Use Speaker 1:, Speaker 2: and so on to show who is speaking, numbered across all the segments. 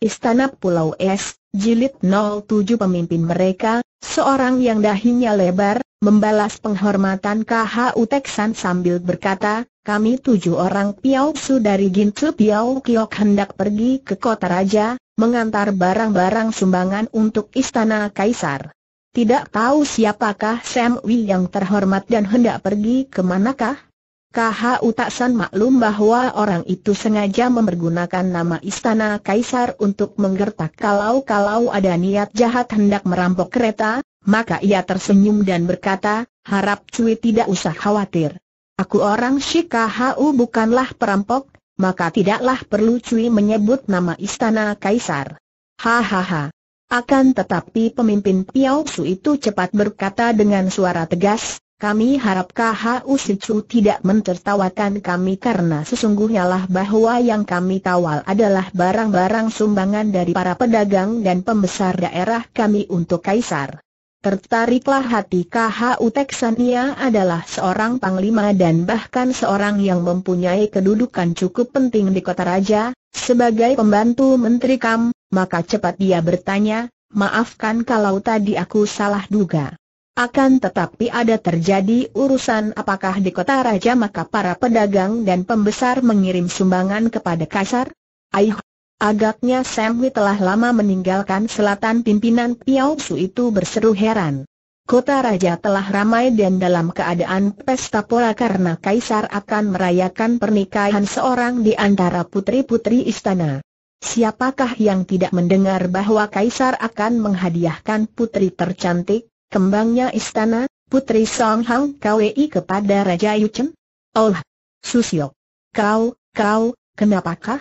Speaker 1: Istana Pulau Es, Jilid 07 Pemimpin mereka, seorang yang dahinya lebar, membalas penghormatan KHU Teksan sambil berkata, kami tujuh orang Piao Su dari Gincu Piao Kiok hendak pergi ke kota raja, mengantar barang-barang sumbangan untuk istana kaisar. Tidak tahu siapakah Sam Wei yang terhormat dan hendak pergi ke manakah? KHU Taksan maklum bahwa orang itu sengaja mempergunakan nama istana kaisar untuk menggertak kalau-kalau ada niat jahat hendak merampok kereta, maka ia tersenyum dan berkata, harap Cui tidak usah khawatir. Aku orang KHU bukanlah perampok, maka tidaklah perlu Cui menyebut nama istana kaisar. Hahaha. Akan tetapi pemimpin Piao Su itu cepat berkata dengan suara tegas, kami harap KHU Sicu tidak mentertawakan kami karena sesungguhnya lah bahwa yang kami kawal adalah barang-barang sumbangan dari para pedagang dan pembesar daerah kami untuk Kaisar. Tertariklah hati KHU Texania adalah seorang panglima dan bahkan seorang yang mempunyai kedudukan cukup penting di kota raja, sebagai pembantu Menteri Kam, maka cepat dia bertanya, maafkan kalau tadi aku salah duga. Akan tetapi ada terjadi urusan apakah di kota raja maka para pedagang dan pembesar mengirim sumbangan kepada kasar? Aih, agaknya Sam telah lama meninggalkan selatan pimpinan Piao Su itu berseru heran. Kota raja telah ramai dan dalam keadaan pesta pora karena kaisar akan merayakan pernikahan seorang di antara putri-putri istana. Siapakah yang tidak mendengar bahwa kaisar akan menghadiahkan putri tercantik, kembangnya istana, Putri Song Hang KWI kepada Raja Yuchen? Oh, Susyok. Kau, kau, kenapakah?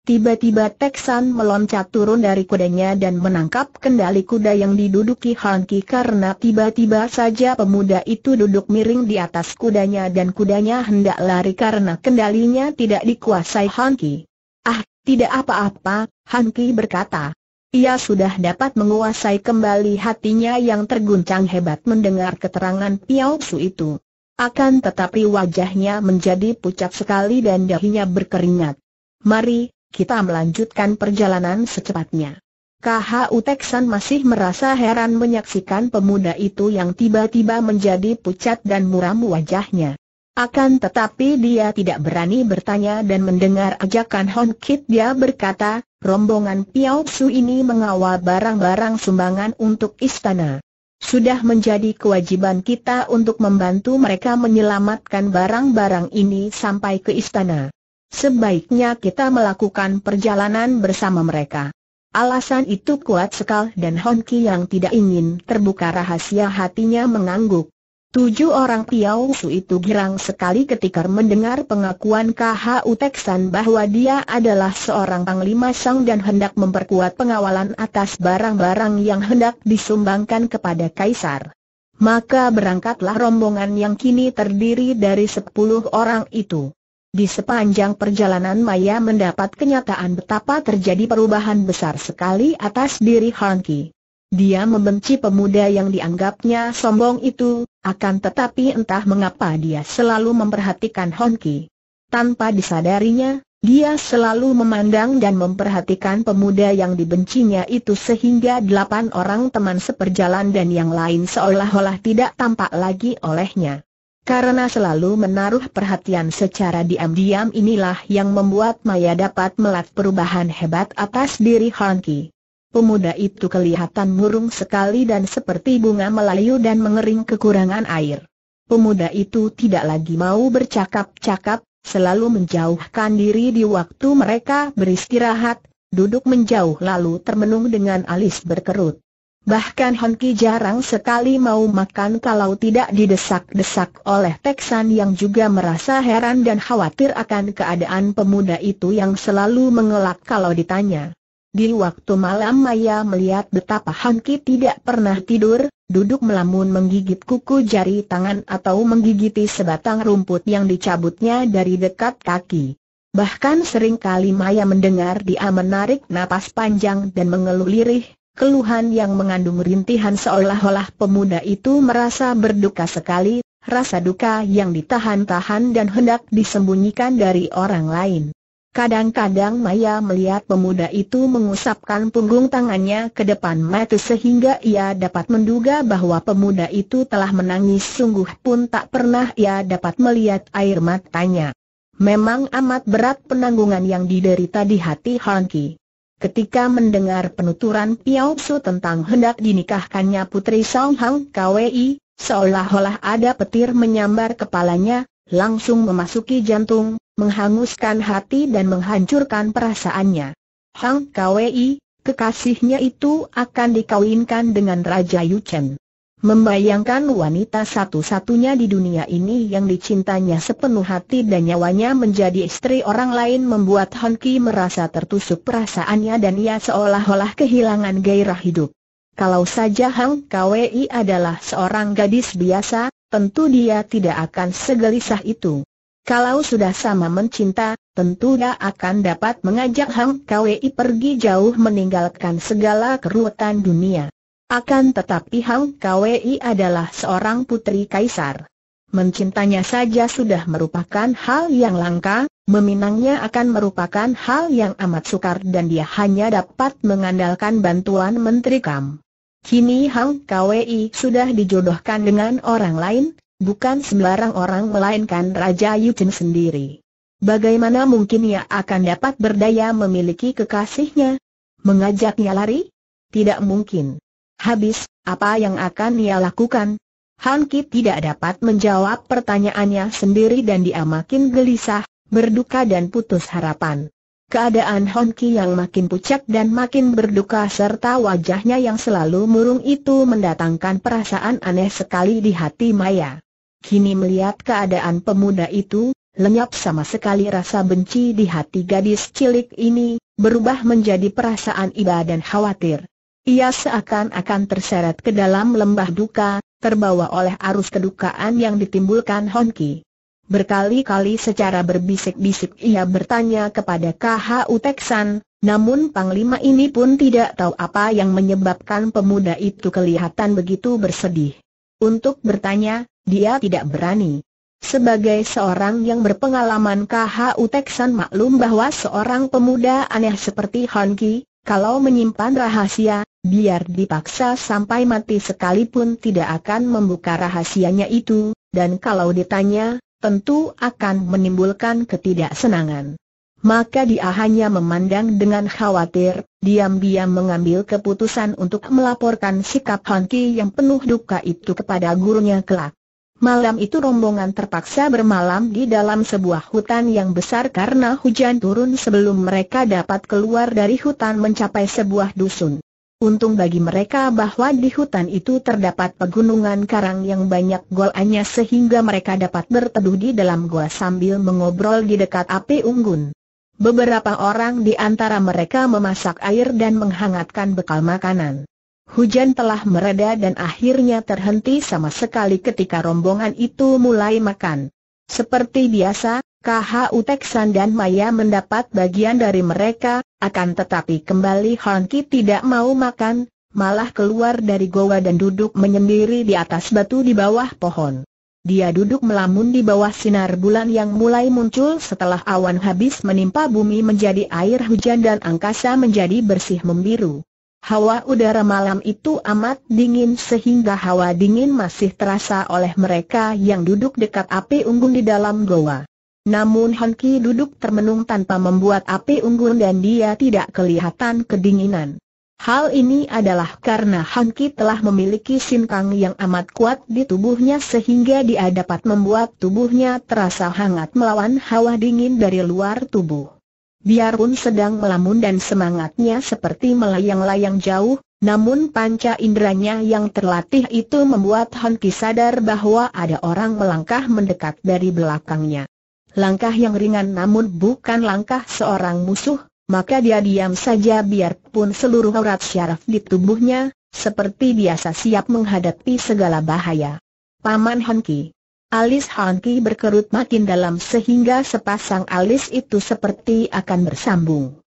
Speaker 1: Tiba-tiba Teksan meloncat turun dari kudanya dan menangkap kendali kuda yang diduduki Hanki karena tiba-tiba saja pemuda itu duduk miring di atas kudanya dan kudanya hendak lari karena kendalinya tidak dikuasai Hanki. Ah, tidak apa-apa, Hanki berkata. Ia sudah dapat menguasai kembali hatinya yang terguncang hebat mendengar keterangan Piao Su itu. Akan tetapi wajahnya menjadi pucat sekali dan dahinya berkeringat. Mari, kita melanjutkan perjalanan secepatnya. KHU Teksan masih merasa heran menyaksikan pemuda itu yang tiba-tiba menjadi pucat dan muram wajahnya. Akan tetapi dia tidak berani bertanya dan mendengar ajakan Hon Kit dia berkata, rombongan Piao Su ini mengawal barang-barang sumbangan untuk istana. Sudah menjadi kewajiban kita untuk membantu mereka menyelamatkan barang-barang ini sampai ke istana. Sebaiknya kita melakukan perjalanan bersama mereka. Alasan itu kuat sekali dan Honki yang tidak ingin terbuka rahasia hatinya mengangguk. Tujuh orang Piao Su itu girang sekali ketika mendengar pengakuan KHU Teksan bahwa dia adalah seorang panglima sang dan hendak memperkuat pengawalan atas barang-barang yang hendak disumbangkan kepada Kaisar. Maka berangkatlah rombongan yang kini terdiri dari sepuluh orang itu. Di sepanjang perjalanan Maya mendapat kenyataan betapa terjadi perubahan besar sekali atas diri Hanki. Dia membenci pemuda yang dianggapnya sombong itu, akan tetapi entah mengapa dia selalu memperhatikan Honki. Tanpa disadarinya, dia selalu memandang dan memperhatikan pemuda yang dibencinya itu sehingga delapan orang teman seperjalan dan yang lain seolah-olah tidak tampak lagi olehnya. Karena selalu menaruh perhatian secara diam-diam inilah yang membuat Maya dapat melihat perubahan hebat atas diri Honki. Pemuda itu kelihatan murung sekali dan seperti bunga melayu dan mengering kekurangan air. Pemuda itu tidak lagi mau bercakap-cakap, selalu menjauhkan diri di waktu mereka beristirahat, duduk menjauh lalu termenung dengan alis berkerut. Bahkan Honki jarang sekali mau makan kalau tidak didesak-desak oleh Teksan yang juga merasa heran dan khawatir akan keadaan pemuda itu yang selalu mengelak kalau ditanya. Di waktu malam Maya melihat betapa Hanki tidak pernah tidur, duduk melamun menggigit kuku jari tangan atau menggigiti sebatang rumput yang dicabutnya dari dekat kaki. Bahkan sering kali Maya mendengar dia menarik napas panjang dan mengeluh lirih, keluhan yang mengandung rintihan seolah-olah pemuda itu merasa berduka sekali, rasa duka yang ditahan-tahan dan hendak disembunyikan dari orang lain. Kadang-kadang Maya melihat pemuda itu mengusapkan punggung tangannya ke depan mata sehingga ia dapat menduga bahwa pemuda itu telah menangis sungguh pun tak pernah ia dapat melihat air matanya. Memang amat berat penanggungan yang diderita di hati Hanki. Ketika mendengar penuturan Piao Su tentang hendak dinikahkannya Putri Song Hang KWI, seolah-olah ada petir menyambar kepalanya, langsung memasuki jantung, menghanguskan hati dan menghancurkan perasaannya. Hang Kwei, kekasihnya itu akan dikawinkan dengan Raja Yu Chen. Membayangkan wanita satu-satunya di dunia ini yang dicintanya sepenuh hati dan nyawanya menjadi istri orang lain membuat Han Ki merasa tertusuk perasaannya dan ia seolah-olah kehilangan gairah hidup. Kalau saja Hang Kwei adalah seorang gadis biasa, tentu dia tidak akan segelisah itu. Kalau sudah sama mencinta, tentu dia akan dapat mengajak Hang Kwei pergi jauh meninggalkan segala keruwetan dunia. Akan tetapi Hang Kwei adalah seorang putri kaisar. Mencintanya saja sudah merupakan hal yang langka, meminangnya akan merupakan hal yang amat sukar dan dia hanya dapat mengandalkan bantuan Menteri Kam. Kini Hang Kwei sudah dijodohkan dengan orang lain, bukan sembarang orang melainkan Raja Yuchen sendiri. Bagaimana mungkin ia akan dapat berdaya memiliki kekasihnya? Mengajaknya lari? Tidak mungkin. Habis, apa yang akan ia lakukan? Han Ki tidak dapat menjawab pertanyaannya sendiri dan dia makin gelisah, berduka dan putus harapan. Keadaan Hon Ki yang makin pucat dan makin berduka serta wajahnya yang selalu murung itu mendatangkan perasaan aneh sekali di hati Maya. Kini melihat keadaan pemuda itu, lenyap sama sekali rasa benci di hati gadis cilik ini, berubah menjadi perasaan iba dan khawatir. Ia seakan-akan terseret ke dalam lembah duka, terbawa oleh arus kedukaan yang ditimbulkan Honki. Berkali-kali secara berbisik-bisik ia bertanya kepada KHU Teksan, namun Panglima ini pun tidak tahu apa yang menyebabkan pemuda itu kelihatan begitu bersedih. Untuk bertanya, dia tidak berani. Sebagai seorang yang berpengalaman KHU Teksan maklum bahwa seorang pemuda aneh seperti Honki, kalau menyimpan rahasia, biar dipaksa sampai mati sekalipun tidak akan membuka rahasianya itu, dan kalau ditanya, tentu akan menimbulkan ketidaksenangan. Maka dia hanya memandang dengan khawatir, diam-diam mengambil keputusan untuk melaporkan sikap Honki yang penuh duka itu kepada gurunya kelak. Malam itu rombongan terpaksa bermalam di dalam sebuah hutan yang besar karena hujan turun sebelum mereka dapat keluar dari hutan mencapai sebuah dusun. Untung bagi mereka bahwa di hutan itu terdapat pegunungan karang yang banyak golanya sehingga mereka dapat berteduh di dalam gua sambil mengobrol di dekat api unggun. Beberapa orang di antara mereka memasak air dan menghangatkan bekal makanan. Hujan telah mereda dan akhirnya terhenti sama sekali ketika rombongan itu mulai makan. Seperti biasa, KHU Teksan dan Maya mendapat bagian dari mereka, akan tetapi kembali Honki tidak mau makan, malah keluar dari goa dan duduk menyendiri di atas batu di bawah pohon. Dia duduk melamun di bawah sinar bulan yang mulai muncul setelah awan habis menimpa bumi menjadi air hujan dan angkasa menjadi bersih membiru. Hawa udara malam itu amat dingin sehingga hawa dingin masih terasa oleh mereka yang duduk dekat api unggun di dalam goa. Namun Hanki duduk termenung tanpa membuat api unggun dan dia tidak kelihatan kedinginan. Hal ini adalah karena Hanki telah memiliki sinkang yang amat kuat di tubuhnya sehingga dia dapat membuat tubuhnya terasa hangat melawan hawa dingin dari luar tubuh. Biarpun sedang melamun dan semangatnya seperti melayang-layang jauh, namun panca inderanya yang terlatih itu membuat Honki sadar bahwa ada orang melangkah mendekat dari belakangnya. Langkah yang ringan namun bukan langkah seorang musuh, maka dia diam saja biarpun seluruh aurat syaraf di tubuhnya, seperti biasa siap menghadapi segala bahaya. Paman Honki Alis Hanki berkerut makin dalam sehingga sepasang alis itu seperti akan bersambung.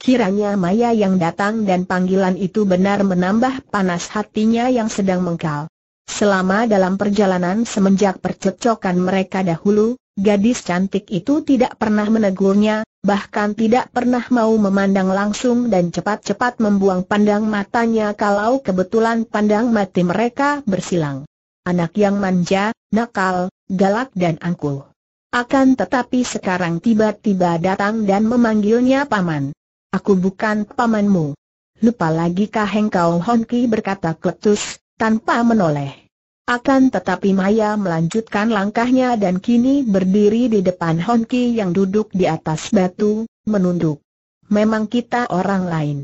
Speaker 1: Kiranya Maya yang datang dan panggilan itu benar menambah panas hatinya yang sedang mengkal. Selama dalam perjalanan semenjak percecokan mereka dahulu, gadis cantik itu tidak pernah menegurnya, bahkan tidak pernah mau memandang langsung dan cepat-cepat membuang pandang matanya kalau kebetulan pandang mati mereka bersilang. Anak yang manja, nakal, galak dan angkuh. Akan tetapi sekarang tiba-tiba datang dan memanggilnya paman. Aku bukan pamanmu. Lupa lagi kah engkau Honki berkata kletus, tanpa menoleh. Akan tetapi Maya melanjutkan langkahnya dan kini berdiri di depan Honki yang duduk di atas batu, menunduk. Memang kita orang lain.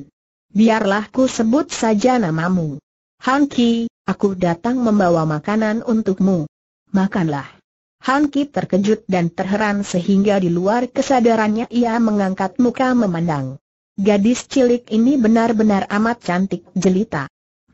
Speaker 1: Biarlah ku sebut saja namamu. Honki, aku datang membawa makanan untukmu. Makanlah. Hanki terkejut dan terheran sehingga di luar kesadarannya ia mengangkat muka memandang. Gadis cilik ini benar-benar amat cantik jelita.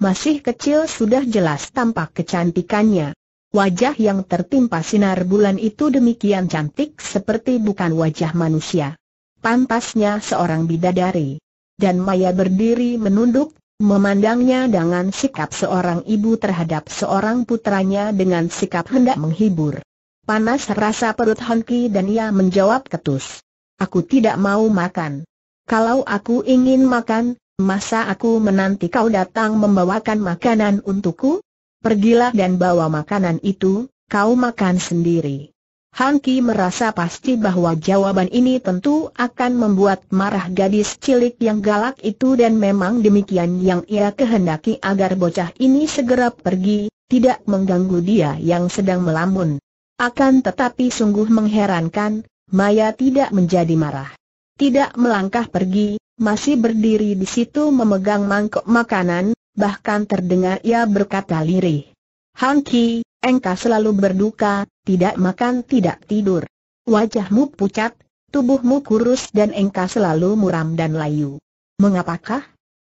Speaker 1: Masih kecil sudah jelas tampak kecantikannya. Wajah yang tertimpa sinar bulan itu demikian cantik seperti bukan wajah manusia. Pantasnya seorang bidadari. Dan Maya berdiri menunduk, memandangnya dengan sikap seorang ibu terhadap seorang putranya dengan sikap hendak menghibur. Panas rasa perut Honki dan ia menjawab ketus. Aku tidak mau makan. Kalau aku ingin makan, Masa aku menanti kau datang membawakan makanan untukku? Pergilah dan bawa makanan itu, kau makan sendiri. Hanki merasa pasti bahwa jawaban ini tentu akan membuat marah gadis cilik yang galak itu dan memang demikian yang ia kehendaki agar bocah ini segera pergi, tidak mengganggu dia yang sedang melamun. Akan tetapi sungguh mengherankan, Maya tidak menjadi marah. Tidak melangkah pergi, masih berdiri di situ memegang mangkok makanan, bahkan terdengar ia berkata lirih. Hanki, engkau selalu berduka, tidak makan tidak tidur. Wajahmu pucat, tubuhmu kurus dan engkau selalu muram dan layu. Mengapakah?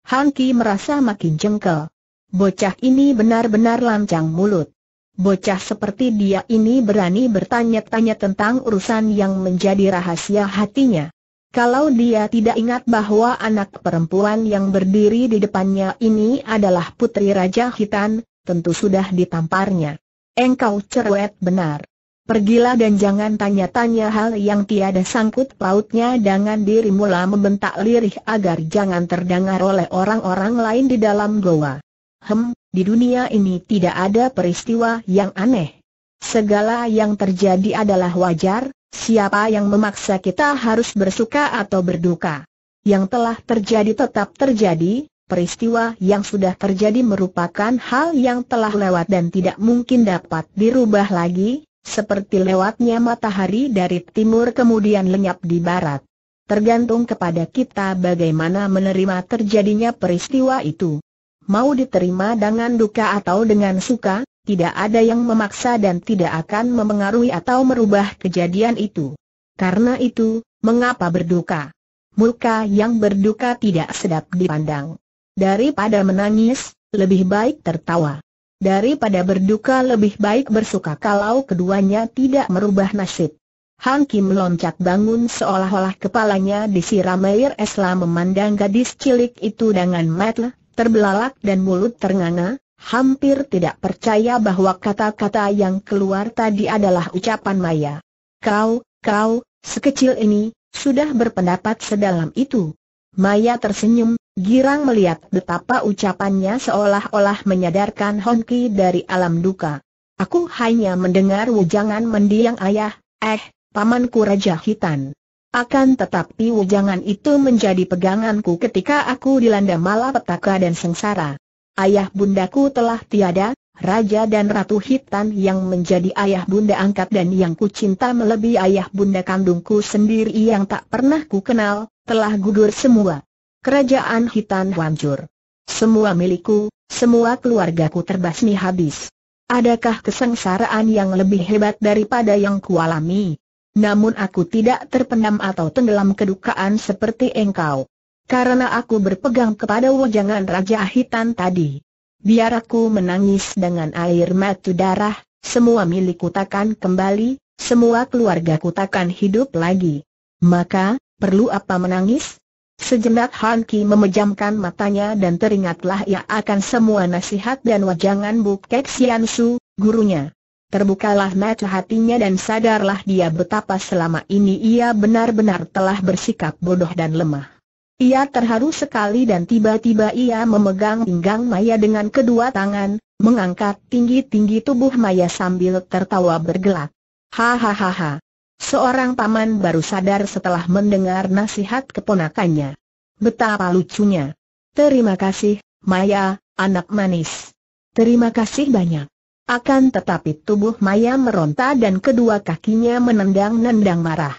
Speaker 1: Hanki merasa makin jengkel. Bocah ini benar-benar lancang mulut. Bocah seperti dia ini berani bertanya-tanya tentang urusan yang menjadi rahasia hatinya. Kalau dia tidak ingat bahwa anak perempuan yang berdiri di depannya ini adalah putri Raja Hitan, tentu sudah ditamparnya. Engkau cerewet benar. Pergilah dan jangan tanya-tanya hal yang tiada sangkut pautnya dengan dirimu lah membentak lirih agar jangan terdengar oleh orang-orang lain di dalam goa. Hem, di dunia ini tidak ada peristiwa yang aneh. Segala yang terjadi adalah wajar, Siapa yang memaksa kita harus bersuka atau berduka? Yang telah terjadi tetap terjadi, peristiwa yang sudah terjadi merupakan hal yang telah lewat dan tidak mungkin dapat dirubah lagi, seperti lewatnya matahari dari timur kemudian lenyap di barat. Tergantung kepada kita bagaimana menerima terjadinya peristiwa itu. Mau diterima dengan duka atau dengan suka, tidak ada yang memaksa dan tidak akan memengaruhi atau merubah kejadian itu. Karena itu, mengapa berduka? Muka yang berduka tidak sedap dipandang. Daripada menangis, lebih baik tertawa. Daripada berduka lebih baik bersuka kalau keduanya tidak merubah nasib. Han Kim meloncat bangun seolah-olah kepalanya disiram air esla memandang gadis cilik itu dengan mata terbelalak dan mulut ternganga, hampir tidak percaya bahwa kata-kata yang keluar tadi adalah ucapan Maya. Kau, kau, sekecil ini, sudah berpendapat sedalam itu. Maya tersenyum, girang melihat betapa ucapannya seolah-olah menyadarkan Honki dari alam duka. Aku hanya mendengar wujangan mendiang ayah, eh, pamanku Raja Hitan. Akan tetapi wujangan itu menjadi peganganku ketika aku dilanda malapetaka dan sengsara. Ayah bundaku telah tiada, Raja dan Ratu Hitan yang menjadi ayah bunda angkat dan yang ku cinta melebihi ayah bunda kandungku sendiri yang tak pernah ku kenal, telah gugur semua. Kerajaan Hitan hancur. Semua milikku, semua keluargaku terbasmi habis. Adakah kesengsaraan yang lebih hebat daripada yang kualami? Namun aku tidak terpendam atau tenggelam kedukaan seperti engkau. Karena aku berpegang kepada wajangan Raja Hitan tadi. Biar aku menangis dengan air mata darah, semua milikku takkan kembali, semua keluargaku takkan hidup lagi. Maka, perlu apa menangis? Sejenak Hanki memejamkan matanya dan teringatlah ia akan semua nasihat dan wajangan Bukek Siansu, gurunya. terbukalah mata hatinya dan sadarlah dia betapa selama ini ia benar-benar telah bersikap bodoh dan lemah. Ia terharu sekali dan tiba-tiba ia memegang pinggang Maya dengan kedua tangan, mengangkat tinggi-tinggi tubuh Maya sambil tertawa bergelak. Hahaha. Seorang paman baru sadar setelah mendengar nasihat keponakannya. Betapa lucunya. Terima kasih, Maya, anak manis. Terima kasih banyak. Akan tetapi tubuh Maya meronta dan kedua kakinya menendang-nendang marah.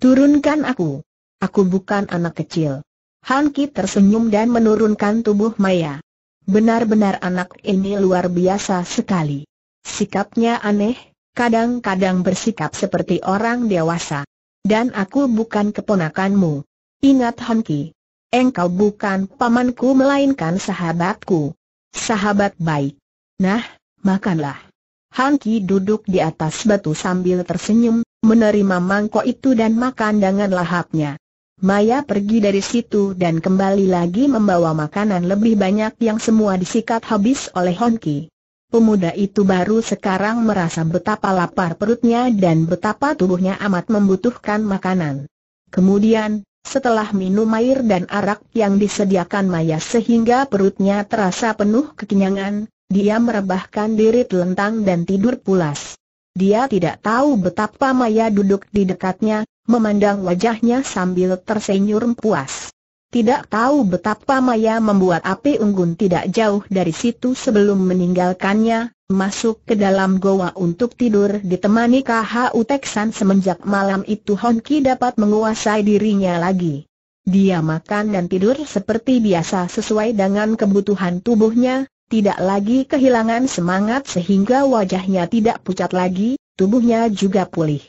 Speaker 1: Turunkan aku. Aku bukan anak kecil. Hanki tersenyum dan menurunkan tubuh Maya. Benar-benar anak ini luar biasa sekali. Sikapnya aneh, kadang-kadang bersikap seperti orang dewasa. Dan aku bukan keponakanmu. Ingat Hanki. Engkau bukan pamanku melainkan sahabatku. Sahabat baik. Nah, makanlah. Hanki duduk di atas batu sambil tersenyum, menerima mangkok itu dan makan dengan lahapnya. Maya pergi dari situ dan kembali lagi membawa makanan lebih banyak yang semua disikat habis oleh Honki. Pemuda itu baru sekarang merasa betapa lapar perutnya dan betapa tubuhnya amat membutuhkan makanan. Kemudian, setelah minum air dan arak yang disediakan Maya sehingga perutnya terasa penuh kekenyangan, dia merebahkan diri telentang dan tidur pulas. Dia tidak tahu betapa Maya duduk di dekatnya, memandang wajahnya sambil tersenyum puas. Tidak tahu betapa Maya membuat api unggun tidak jauh dari situ sebelum meninggalkannya, masuk ke dalam goa untuk tidur ditemani KHU Teksan semenjak malam itu Honki dapat menguasai dirinya lagi. Dia makan dan tidur seperti biasa sesuai dengan kebutuhan tubuhnya, tidak lagi kehilangan semangat sehingga wajahnya tidak pucat lagi, tubuhnya juga pulih.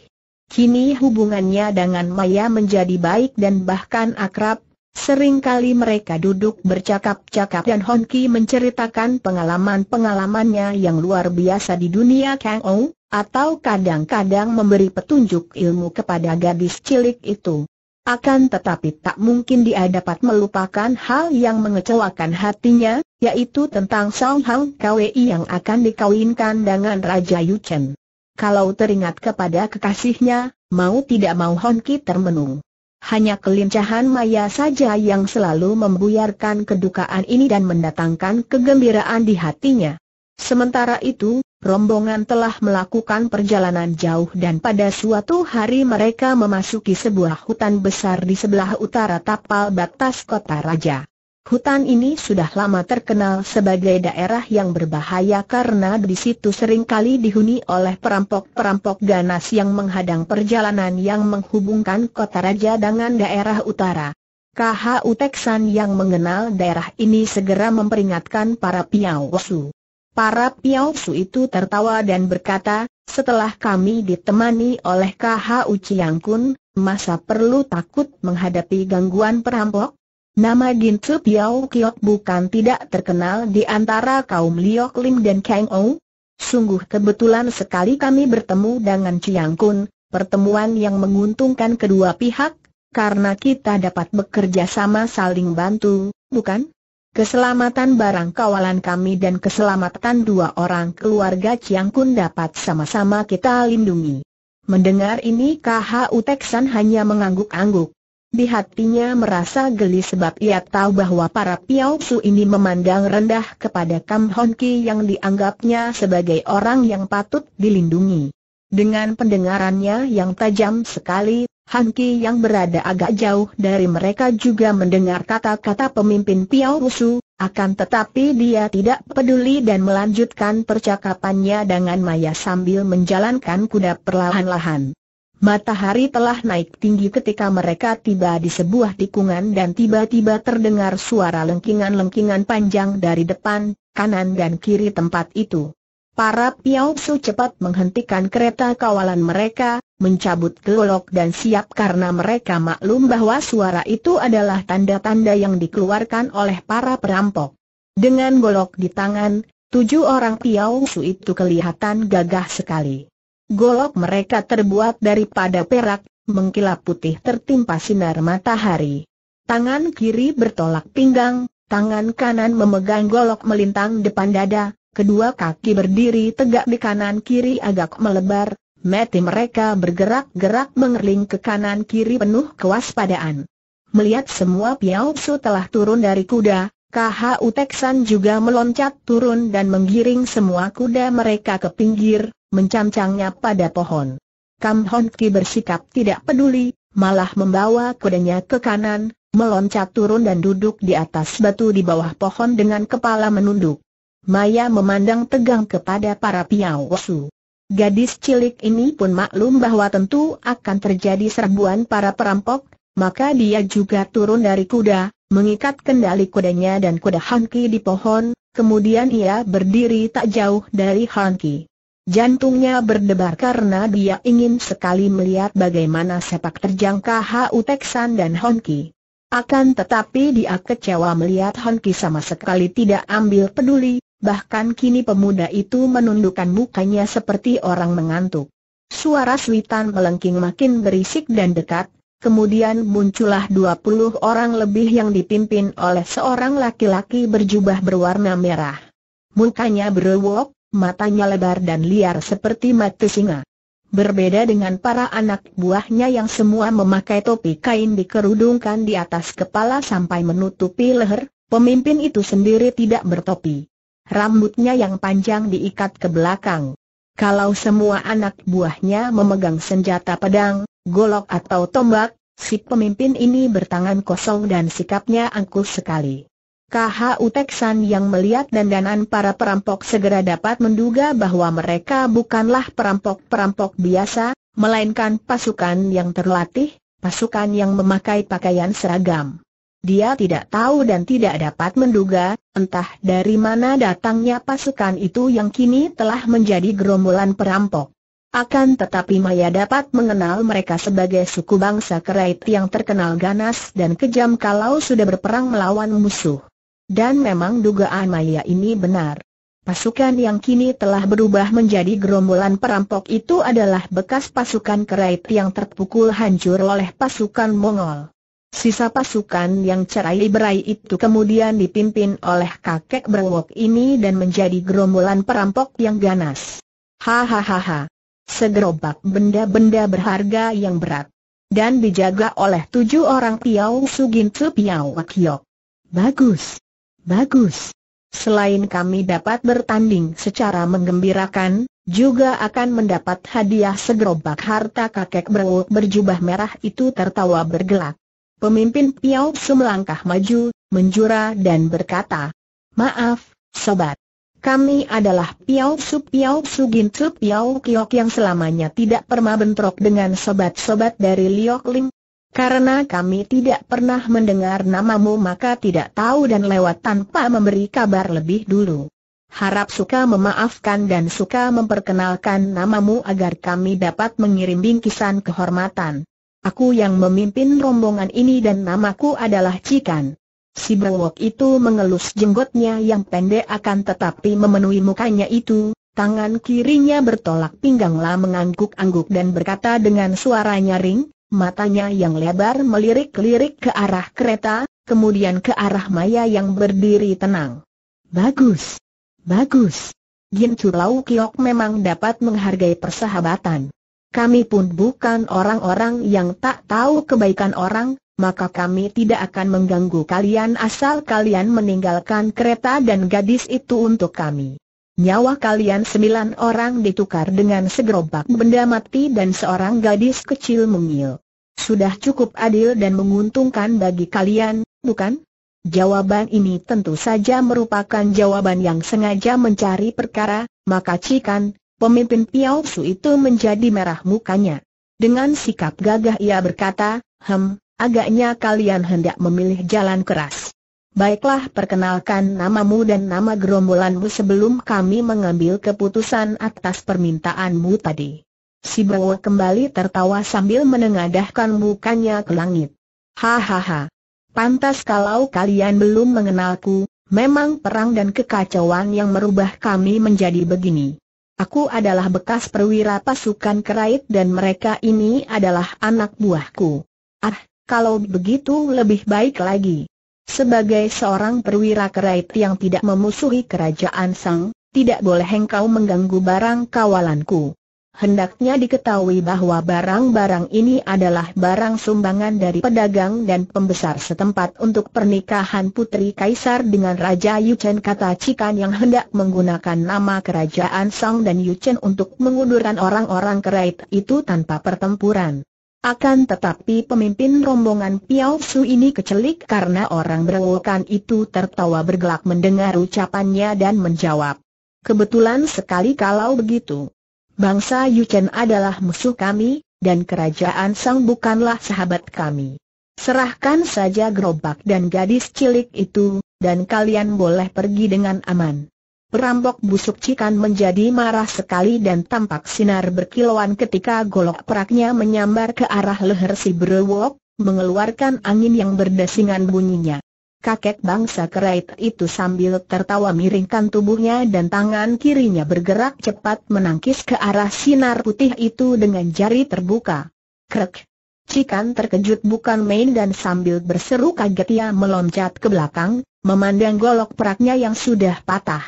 Speaker 1: Kini hubungannya dengan Maya menjadi baik dan bahkan akrab, Seringkali mereka duduk bercakap-cakap dan Honki menceritakan pengalaman-pengalamannya yang luar biasa di dunia Kang Ou, atau kadang-kadang memberi petunjuk ilmu kepada gadis cilik itu. Akan tetapi tak mungkin dia dapat melupakan hal yang mengecewakan hatinya, yaitu tentang Song Hang Kwei yang akan dikawinkan dengan Raja Yu Chen. Kalau teringat kepada kekasihnya, mau tidak mau Honki termenung. Hanya kelincahan Maya saja yang selalu membuyarkan kedukaan ini dan mendatangkan kegembiraan di hatinya. Sementara itu, rombongan telah melakukan perjalanan jauh dan pada suatu hari mereka memasuki sebuah hutan besar di sebelah utara tapal batas kota raja. Hutan ini sudah lama terkenal sebagai daerah yang berbahaya karena di situ sering kali dihuni oleh perampok-perampok ganas yang menghadang perjalanan yang menghubungkan kota raja dengan daerah utara. KHU Teksan yang mengenal daerah ini segera memperingatkan para piausu. Para piausu itu tertawa dan berkata, setelah kami ditemani oleh KHU Ciangkun, masa perlu takut menghadapi gangguan perampok? Nama Gintu Piao Kiok bukan tidak terkenal di antara kaum Liok Lim dan Kang Ou. Sungguh kebetulan sekali kami bertemu dengan Chiang Kun, pertemuan yang menguntungkan kedua pihak, karena kita dapat bekerja sama saling bantu, bukan? Keselamatan barang kawalan kami dan keselamatan dua orang keluarga Chiang Kun dapat sama-sama kita lindungi. Mendengar ini KHU Teksan hanya mengangguk-angguk. Di hatinya merasa geli sebab ia tahu bahwa para Piao Su ini memandang rendah kepada Kam Hon Ki yang dianggapnya sebagai orang yang patut dilindungi. Dengan pendengarannya yang tajam sekali, Han Ki yang berada agak jauh dari mereka juga mendengar kata-kata pemimpin Piao Su, akan tetapi dia tidak peduli dan melanjutkan percakapannya dengan Maya sambil menjalankan kuda perlahan-lahan. Matahari telah naik tinggi ketika mereka tiba di sebuah tikungan dan tiba-tiba terdengar suara lengkingan-lengkingan panjang dari depan, kanan dan kiri tempat itu. Para Su cepat menghentikan kereta kawalan mereka, mencabut golok dan siap karena mereka maklum bahwa suara itu adalah tanda-tanda yang dikeluarkan oleh para perampok. Dengan golok di tangan, tujuh orang Su itu kelihatan gagah sekali. Golok mereka terbuat daripada perak, mengkilap putih tertimpa sinar matahari. Tangan kiri bertolak pinggang, tangan kanan memegang golok melintang depan dada, kedua kaki berdiri tegak di kanan kiri agak melebar, mati mereka bergerak-gerak mengerling ke kanan kiri penuh kewaspadaan. Melihat semua Piao Su telah turun dari kuda, KHU Teksan juga meloncat turun dan menggiring semua kuda mereka ke pinggir, mencangcangnya pada pohon. Kam Hon Ki bersikap tidak peduli, malah membawa kudanya ke kanan, meloncat turun dan duduk di atas batu di bawah pohon dengan kepala menunduk. Maya memandang tegang kepada para piawasu. Gadis cilik ini pun maklum bahwa tentu akan terjadi serbuan para perampok, maka dia juga turun dari kuda, mengikat kendali kudanya dan kuda Hanki di pohon, kemudian ia berdiri tak jauh dari Hanki. Jantungnya berdebar karena dia ingin sekali melihat bagaimana sepak terjang KHU Teksan dan Honki. Akan tetapi dia kecewa melihat Honki sama sekali tidak ambil peduli, bahkan kini pemuda itu menundukkan mukanya seperti orang mengantuk. Suara suitan melengking makin berisik dan dekat, kemudian muncullah 20 orang lebih yang dipimpin oleh seorang laki-laki berjubah berwarna merah. Mukanya berewok, matanya lebar dan liar seperti mata singa. Berbeda dengan para anak buahnya yang semua memakai topi kain dikerudungkan di atas kepala sampai menutupi leher, pemimpin itu sendiri tidak bertopi. Rambutnya yang panjang diikat ke belakang. Kalau semua anak buahnya memegang senjata pedang, golok atau tombak, si pemimpin ini bertangan kosong dan sikapnya angkuh sekali. KHU Teksan yang melihat dandanan para perampok segera dapat menduga bahwa mereka bukanlah perampok-perampok biasa, melainkan pasukan yang terlatih, pasukan yang memakai pakaian seragam. Dia tidak tahu dan tidak dapat menduga, entah dari mana datangnya pasukan itu yang kini telah menjadi gerombolan perampok. Akan tetapi Maya dapat mengenal mereka sebagai suku bangsa Kerait yang terkenal ganas dan kejam kalau sudah berperang melawan musuh. Dan memang dugaan Maya ini benar. Pasukan yang kini telah berubah menjadi gerombolan perampok itu adalah bekas pasukan Kerait yang terpukul hancur oleh pasukan Mongol. Sisa pasukan yang cerai berai itu kemudian dipimpin oleh kakek berwok ini dan menjadi gerombolan perampok yang ganas. Hahaha. Segerobak benda-benda berharga yang berat. Dan dijaga oleh tujuh orang Piau Sugin Piau Wakyok. Bagus. Bagus. Selain kami dapat bertanding secara menggembirakan, juga akan mendapat hadiah segerobak harta kakek berwuk berjubah merah itu tertawa bergelak. Pemimpin Piao Su melangkah maju, menjura dan berkata, Maaf, sobat. Kami adalah Piao Su Piao Su Gintu Piao Kiok yang selamanya tidak pernah bentrok dengan sobat-sobat dari Liok Ling, karena kami tidak pernah mendengar namamu maka tidak tahu dan lewat tanpa memberi kabar lebih dulu. Harap suka memaafkan dan suka memperkenalkan namamu agar kami dapat mengirim bingkisan kehormatan. Aku yang memimpin rombongan ini dan namaku adalah Cikan. Si Brewok itu mengelus jenggotnya yang pendek akan tetapi memenuhi mukanya itu, tangan kirinya bertolak pingganglah mengangguk-angguk dan berkata dengan suara nyaring, matanya yang lebar melirik-lirik ke arah kereta, kemudian ke arah Maya yang berdiri tenang. Bagus. Bagus. Gin Lau Kiok memang dapat menghargai persahabatan. Kami pun bukan orang-orang yang tak tahu kebaikan orang, maka kami tidak akan mengganggu kalian asal kalian meninggalkan kereta dan gadis itu untuk kami. Nyawa kalian sembilan orang ditukar dengan segerobak benda mati dan seorang gadis kecil mungil. Sudah cukup adil dan menguntungkan bagi kalian, bukan? Jawaban ini tentu saja merupakan jawaban yang sengaja mencari perkara, maka Cikan, pemimpin Piao Su itu menjadi merah mukanya. Dengan sikap gagah ia berkata, Hem, agaknya kalian hendak memilih jalan keras. Baiklah perkenalkan namamu dan nama gerombolanmu sebelum kami mengambil keputusan atas permintaanmu tadi. Si Bowo kembali tertawa sambil menengadahkan mukanya ke langit. Hahaha. Pantas kalau kalian belum mengenalku, memang perang dan kekacauan yang merubah kami menjadi begini. Aku adalah bekas perwira pasukan kerait dan mereka ini adalah anak buahku. Ah, kalau begitu lebih baik lagi. Sebagai seorang perwira kerait yang tidak memusuhi kerajaan Sang, tidak boleh engkau mengganggu barang kawalanku. Hendaknya diketahui bahwa barang-barang ini adalah barang sumbangan dari pedagang dan pembesar setempat untuk pernikahan Putri Kaisar dengan Raja Yuchen kata Cikan yang hendak menggunakan nama kerajaan Song dan Yuchen untuk mengundurkan orang-orang kerait itu tanpa pertempuran. Akan tetapi pemimpin rombongan Piao Su ini kecelik karena orang berewokan itu tertawa bergelak mendengar ucapannya dan menjawab. Kebetulan sekali kalau begitu. Bangsa Yuchen adalah musuh kami, dan kerajaan Sang bukanlah sahabat kami. Serahkan saja gerobak dan gadis cilik itu, dan kalian boleh pergi dengan aman. Perampok busuk Cikan menjadi marah sekali dan tampak sinar berkilauan ketika golok peraknya menyambar ke arah leher si berewok, mengeluarkan angin yang berdesingan bunyinya kakek bangsa kerait itu sambil tertawa miringkan tubuhnya dan tangan kirinya bergerak cepat menangkis ke arah sinar putih itu dengan jari terbuka. Krek! Cikan terkejut bukan main dan sambil berseru kaget ia meloncat ke belakang, memandang golok peraknya yang sudah patah.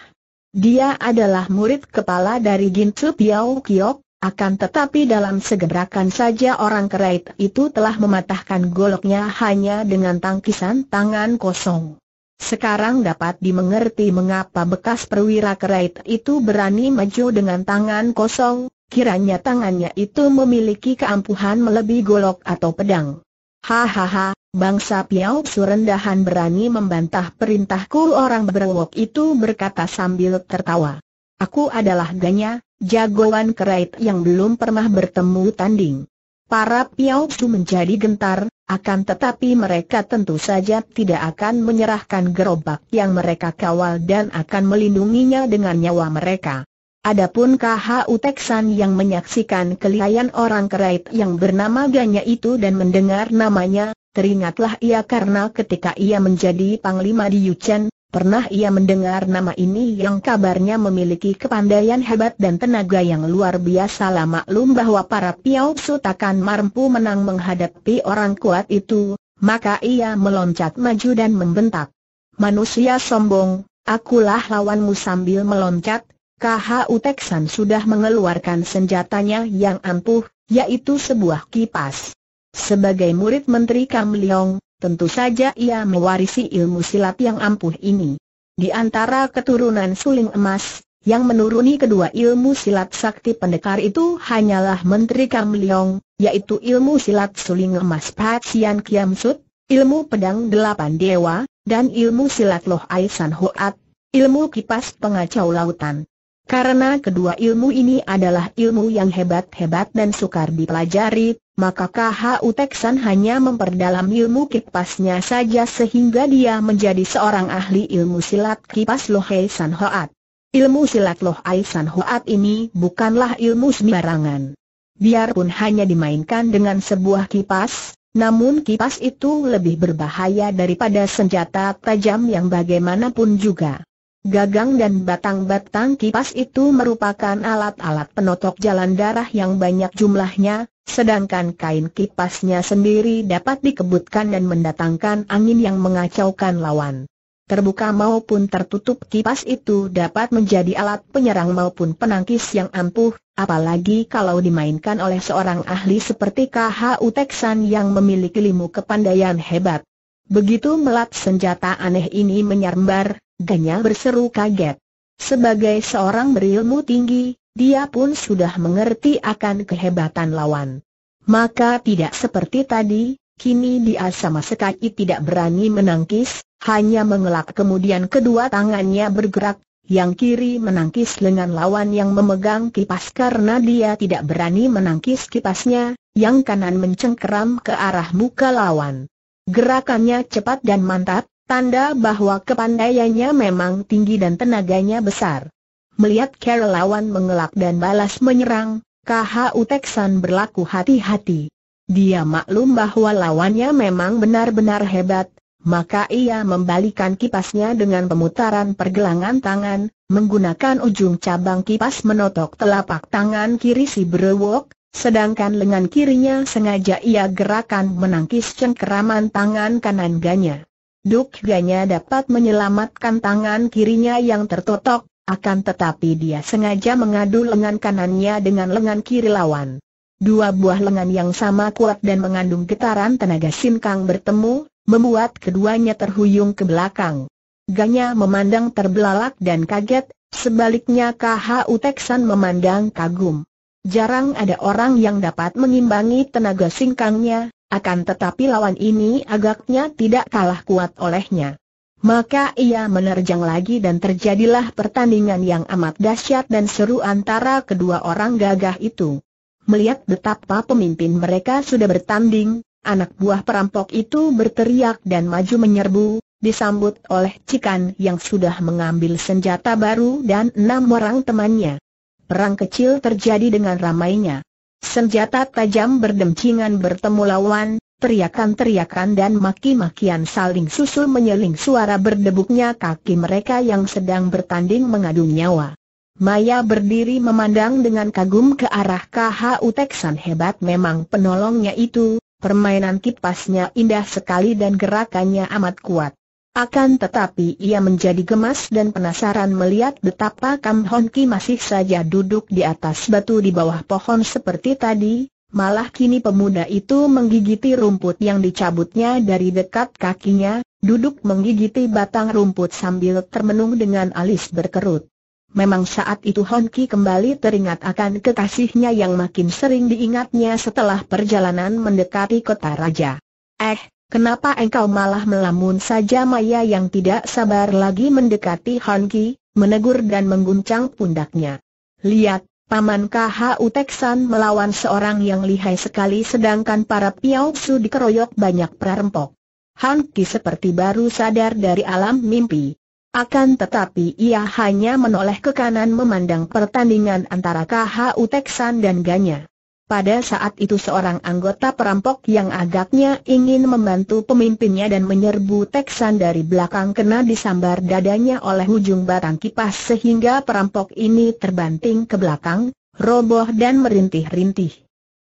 Speaker 1: Dia adalah murid kepala dari Gintu Piao Kiok, akan tetapi dalam segerakan saja orang kerait itu telah mematahkan goloknya hanya dengan tangkisan tangan kosong. Sekarang dapat dimengerti mengapa bekas perwira kerait itu berani maju dengan tangan kosong, kiranya tangannya itu memiliki keampuhan melebihi golok atau pedang. Hahaha, bangsa Piao Surendahan berani membantah perintahku orang berwok itu berkata sambil tertawa. Aku adalah Ganya, jagoan kerait yang belum pernah bertemu tanding. Para Piao Su menjadi gentar, akan tetapi mereka tentu saja tidak akan menyerahkan gerobak yang mereka kawal dan akan melindunginya dengan nyawa mereka. Adapun KHU Teksan yang menyaksikan kelihayan orang kerait yang bernama Ganya itu dan mendengar namanya, teringatlah ia karena ketika ia menjadi panglima di Yuchen, Pernah ia mendengar nama ini yang kabarnya memiliki kepandaian hebat dan tenaga yang luar biasa lama maklum bahwa para Piao Su takkan mampu menang menghadapi orang kuat itu, maka ia meloncat maju dan membentak. Manusia sombong, akulah lawanmu sambil meloncat, KHU Teksan sudah mengeluarkan senjatanya yang ampuh, yaitu sebuah kipas. Sebagai murid Menteri Kam Leong, tentu saja ia mewarisi ilmu silat yang ampuh ini. Di antara keturunan suling emas, yang menuruni kedua ilmu silat sakti pendekar itu hanyalah Menteri Kam Leong, yaitu ilmu silat suling emas Pat Sian Kiam Sut, ilmu pedang delapan dewa, dan ilmu silat Loh Aisan Hoat, ilmu kipas pengacau lautan. Karena kedua ilmu ini adalah ilmu yang hebat-hebat dan sukar dipelajari, maka KHU Teksan hanya memperdalam ilmu kipasnya saja sehingga dia menjadi seorang ahli ilmu silat kipas Lohei San Hoat. Ilmu silat Lohei San Hoat ini bukanlah ilmu sembarangan. Biarpun hanya dimainkan dengan sebuah kipas, namun kipas itu lebih berbahaya daripada senjata tajam yang bagaimanapun juga. Gagang dan batang-batang kipas itu merupakan alat-alat penotok jalan darah yang banyak jumlahnya, sedangkan kain kipasnya sendiri dapat dikebutkan dan mendatangkan angin yang mengacaukan lawan. Terbuka maupun tertutup kipas itu dapat menjadi alat penyerang maupun penangkis yang ampuh, apalagi kalau dimainkan oleh seorang ahli seperti KHU Teksan yang memiliki ilmu kepandaian hebat. Begitu melat senjata aneh ini menyambar, Ganya berseru kaget. Sebagai seorang berilmu tinggi, dia pun sudah mengerti akan kehebatan lawan. Maka tidak seperti tadi, kini dia sama sekali tidak berani menangkis, hanya mengelak kemudian kedua tangannya bergerak, yang kiri menangkis lengan lawan yang memegang kipas karena dia tidak berani menangkis kipasnya, yang kanan mencengkeram ke arah muka lawan. Gerakannya cepat dan mantap, Tanda bahwa kepandaiannya memang tinggi dan tenaganya besar. Melihat Carol lawan mengelak dan balas menyerang, KHU Texan berlaku hati-hati. Dia maklum bahwa lawannya memang benar-benar hebat, maka ia membalikan kipasnya dengan pemutaran pergelangan tangan, menggunakan ujung cabang kipas menotok telapak tangan kiri si berewok, sedangkan lengan kirinya sengaja ia gerakan menangkis cengkeraman tangan kanan ganya. Duk Ganya dapat menyelamatkan tangan kirinya yang tertotok, akan tetapi dia sengaja mengadu lengan kanannya dengan lengan kiri lawan. Dua buah lengan yang sama kuat dan mengandung getaran tenaga sinkang bertemu, membuat keduanya terhuyung ke belakang. Ganya memandang terbelalak dan kaget, sebaliknya KH Uteksan memandang kagum. Jarang ada orang yang dapat mengimbangi tenaga singkangnya, akan tetapi lawan ini agaknya tidak kalah kuat olehnya. Maka ia menerjang lagi dan terjadilah pertandingan yang amat dahsyat dan seru antara kedua orang gagah itu. Melihat betapa pemimpin mereka sudah bertanding, anak buah perampok itu berteriak dan maju menyerbu, disambut oleh Cikan yang sudah mengambil senjata baru dan enam orang temannya. Perang kecil terjadi dengan ramainya. Senjata tajam berdemcingan bertemu lawan, teriakan-teriakan dan maki-makian saling susul menyeling suara berdebuknya kaki mereka yang sedang bertanding mengadu nyawa. Maya berdiri memandang dengan kagum ke arah KH Uteksan hebat memang penolongnya itu, permainan kipasnya indah sekali dan gerakannya amat kuat. Akan tetapi ia menjadi gemas dan penasaran melihat betapa Kam Hon Ki masih saja duduk di atas batu di bawah pohon seperti tadi, malah kini pemuda itu menggigiti rumput yang dicabutnya dari dekat kakinya, duduk menggigiti batang rumput sambil termenung dengan alis berkerut. Memang saat itu Hon Ki kembali teringat akan kekasihnya yang makin sering diingatnya setelah perjalanan mendekati kota raja. Eh, Kenapa engkau malah melamun saja Maya yang tidak sabar lagi mendekati Han Ki, menegur dan mengguncang pundaknya. Lihat, Paman KH Uteksan melawan seorang yang lihai sekali sedangkan para Piao Su dikeroyok banyak perampok. Han Ki seperti baru sadar dari alam mimpi. Akan tetapi ia hanya menoleh ke kanan memandang pertandingan antara KH Uteksan dan Ganya. Pada saat itu seorang anggota perampok yang agaknya ingin membantu pemimpinnya dan menyerbu Teksan dari belakang kena disambar dadanya oleh ujung batang kipas sehingga perampok ini terbanting ke belakang, roboh dan merintih-rintih.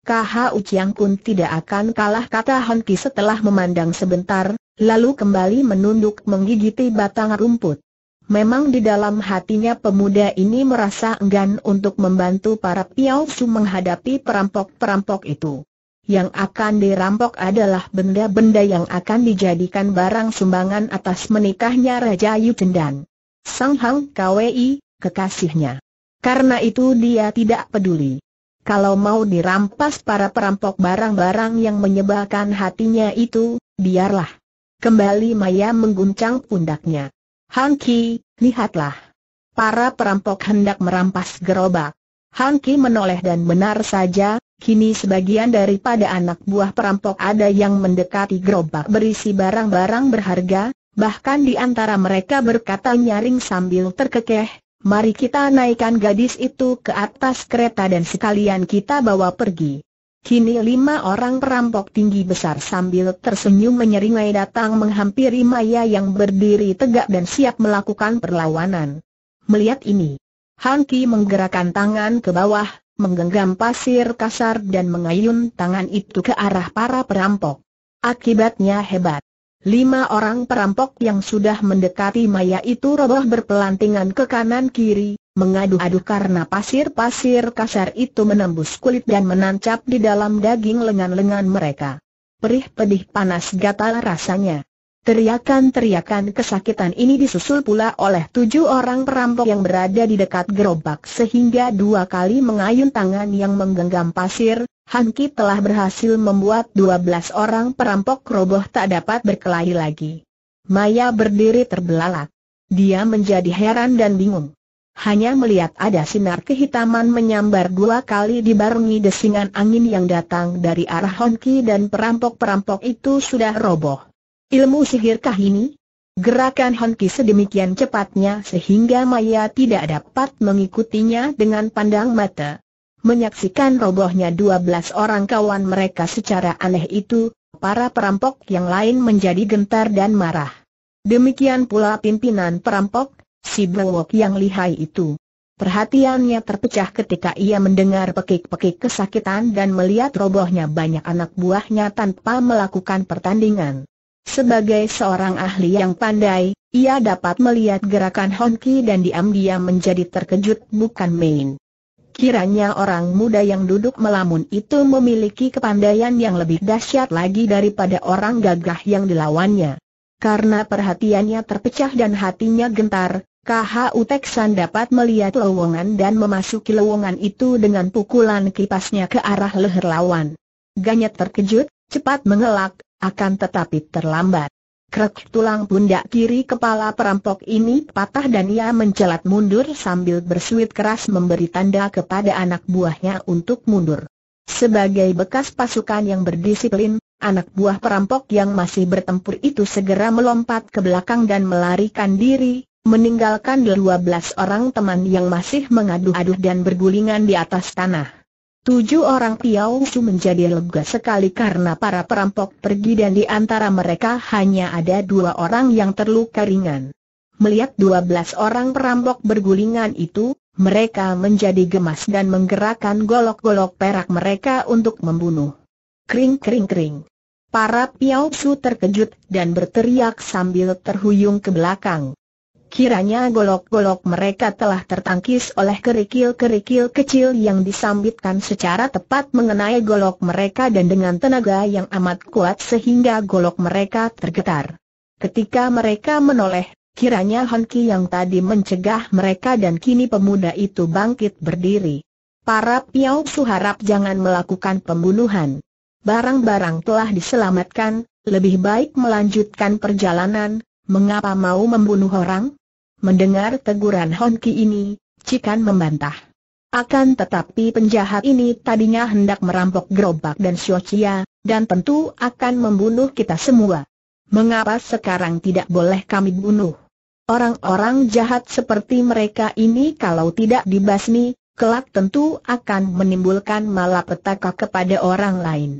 Speaker 1: KH Uciang pun tidak akan kalah kata Honki setelah memandang sebentar, lalu kembali menunduk menggigiti batang rumput. Memang di dalam hatinya pemuda ini merasa enggan untuk membantu para Piao Su menghadapi perampok-perampok itu. Yang akan dirampok adalah benda-benda yang akan dijadikan barang sumbangan atas menikahnya Raja Yu Cendan. Sang Hang KWI, kekasihnya. Karena itu dia tidak peduli. Kalau mau dirampas para perampok barang-barang yang menyebalkan hatinya itu, biarlah. Kembali Maya mengguncang pundaknya. Han Ki, lihatlah. Para perampok hendak merampas gerobak. Han Ki menoleh dan benar saja, kini sebagian daripada anak buah perampok ada yang mendekati gerobak berisi barang-barang berharga, bahkan di antara mereka berkata nyaring sambil terkekeh, mari kita naikkan gadis itu ke atas kereta dan sekalian kita bawa pergi. Kini lima orang perampok tinggi besar sambil tersenyum menyeringai datang menghampiri Maya yang berdiri tegak dan siap melakukan perlawanan. Melihat ini, Han Ki menggerakkan tangan ke bawah, menggenggam pasir kasar dan mengayun tangan itu ke arah para perampok. Akibatnya hebat. Lima orang perampok yang sudah mendekati Maya itu roboh berpelantingan ke kanan kiri, mengadu-adu karena pasir-pasir kasar itu menembus kulit dan menancap di dalam daging lengan-lengan mereka. Perih pedih panas gatal rasanya. Teriakan-teriakan kesakitan ini disusul pula oleh tujuh orang perampok yang berada di dekat gerobak sehingga dua kali mengayun tangan yang menggenggam pasir, Hanki telah berhasil membuat dua belas orang perampok roboh tak dapat berkelahi lagi. Maya berdiri terbelalak. Dia menjadi heran dan bingung hanya melihat ada sinar kehitaman menyambar dua kali dibarengi desingan angin yang datang dari arah Honki dan perampok-perampok itu sudah roboh. Ilmu sihirkah ini? Gerakan Honki sedemikian cepatnya sehingga Maya tidak dapat mengikutinya dengan pandang mata. Menyaksikan robohnya dua belas orang kawan mereka secara aneh itu, para perampok yang lain menjadi gentar dan marah. Demikian pula pimpinan perampok, si Blowok yang lihai itu. Perhatiannya terpecah ketika ia mendengar pekik-pekik kesakitan dan melihat robohnya banyak anak buahnya tanpa melakukan pertandingan. Sebagai seorang ahli yang pandai, ia dapat melihat gerakan Honki dan diam-diam menjadi terkejut bukan main. Kiranya orang muda yang duduk melamun itu memiliki kepandaian yang lebih dahsyat lagi daripada orang gagah yang dilawannya. Karena perhatiannya terpecah dan hatinya gentar, KHU Teksan dapat melihat lowongan dan memasuki lowongan itu dengan pukulan kipasnya ke arah leher lawan. Ganyet terkejut, cepat mengelak, akan tetapi terlambat. Krek tulang pundak kiri kepala perampok ini patah dan ia mencelat mundur sambil bersuit keras memberi tanda kepada anak buahnya untuk mundur. Sebagai bekas pasukan yang berdisiplin, anak buah perampok yang masih bertempur itu segera melompat ke belakang dan melarikan diri, meninggalkan 12 orang teman yang masih mengaduh-aduh dan bergulingan di atas tanah. Tujuh orang Piao Su menjadi lega sekali karena para perampok pergi dan di antara mereka hanya ada dua orang yang terluka ringan. Melihat dua belas orang perampok bergulingan itu, mereka menjadi gemas dan menggerakkan golok-golok perak mereka untuk membunuh. Kring kring kring. Para Piao Su terkejut dan berteriak sambil terhuyung ke belakang. Kiranya golok-golok mereka telah tertangkis oleh kerikil-kerikil kecil yang disambitkan secara tepat mengenai golok mereka dan dengan tenaga yang amat kuat sehingga golok mereka tergetar. Ketika mereka menoleh, kiranya Honki yang tadi mencegah mereka dan kini pemuda itu bangkit berdiri. Para Piau Suharap jangan melakukan pembunuhan. Barang-barang telah diselamatkan, lebih baik melanjutkan perjalanan, mengapa mau membunuh orang? Mendengar teguran Honki ini, Cikan membantah. Akan tetapi penjahat ini tadinya hendak merampok gerobak dan Siocia, dan tentu akan membunuh kita semua. Mengapa sekarang tidak boleh kami bunuh? Orang-orang jahat seperti mereka ini kalau tidak dibasmi, kelak tentu akan menimbulkan malapetaka kepada orang lain.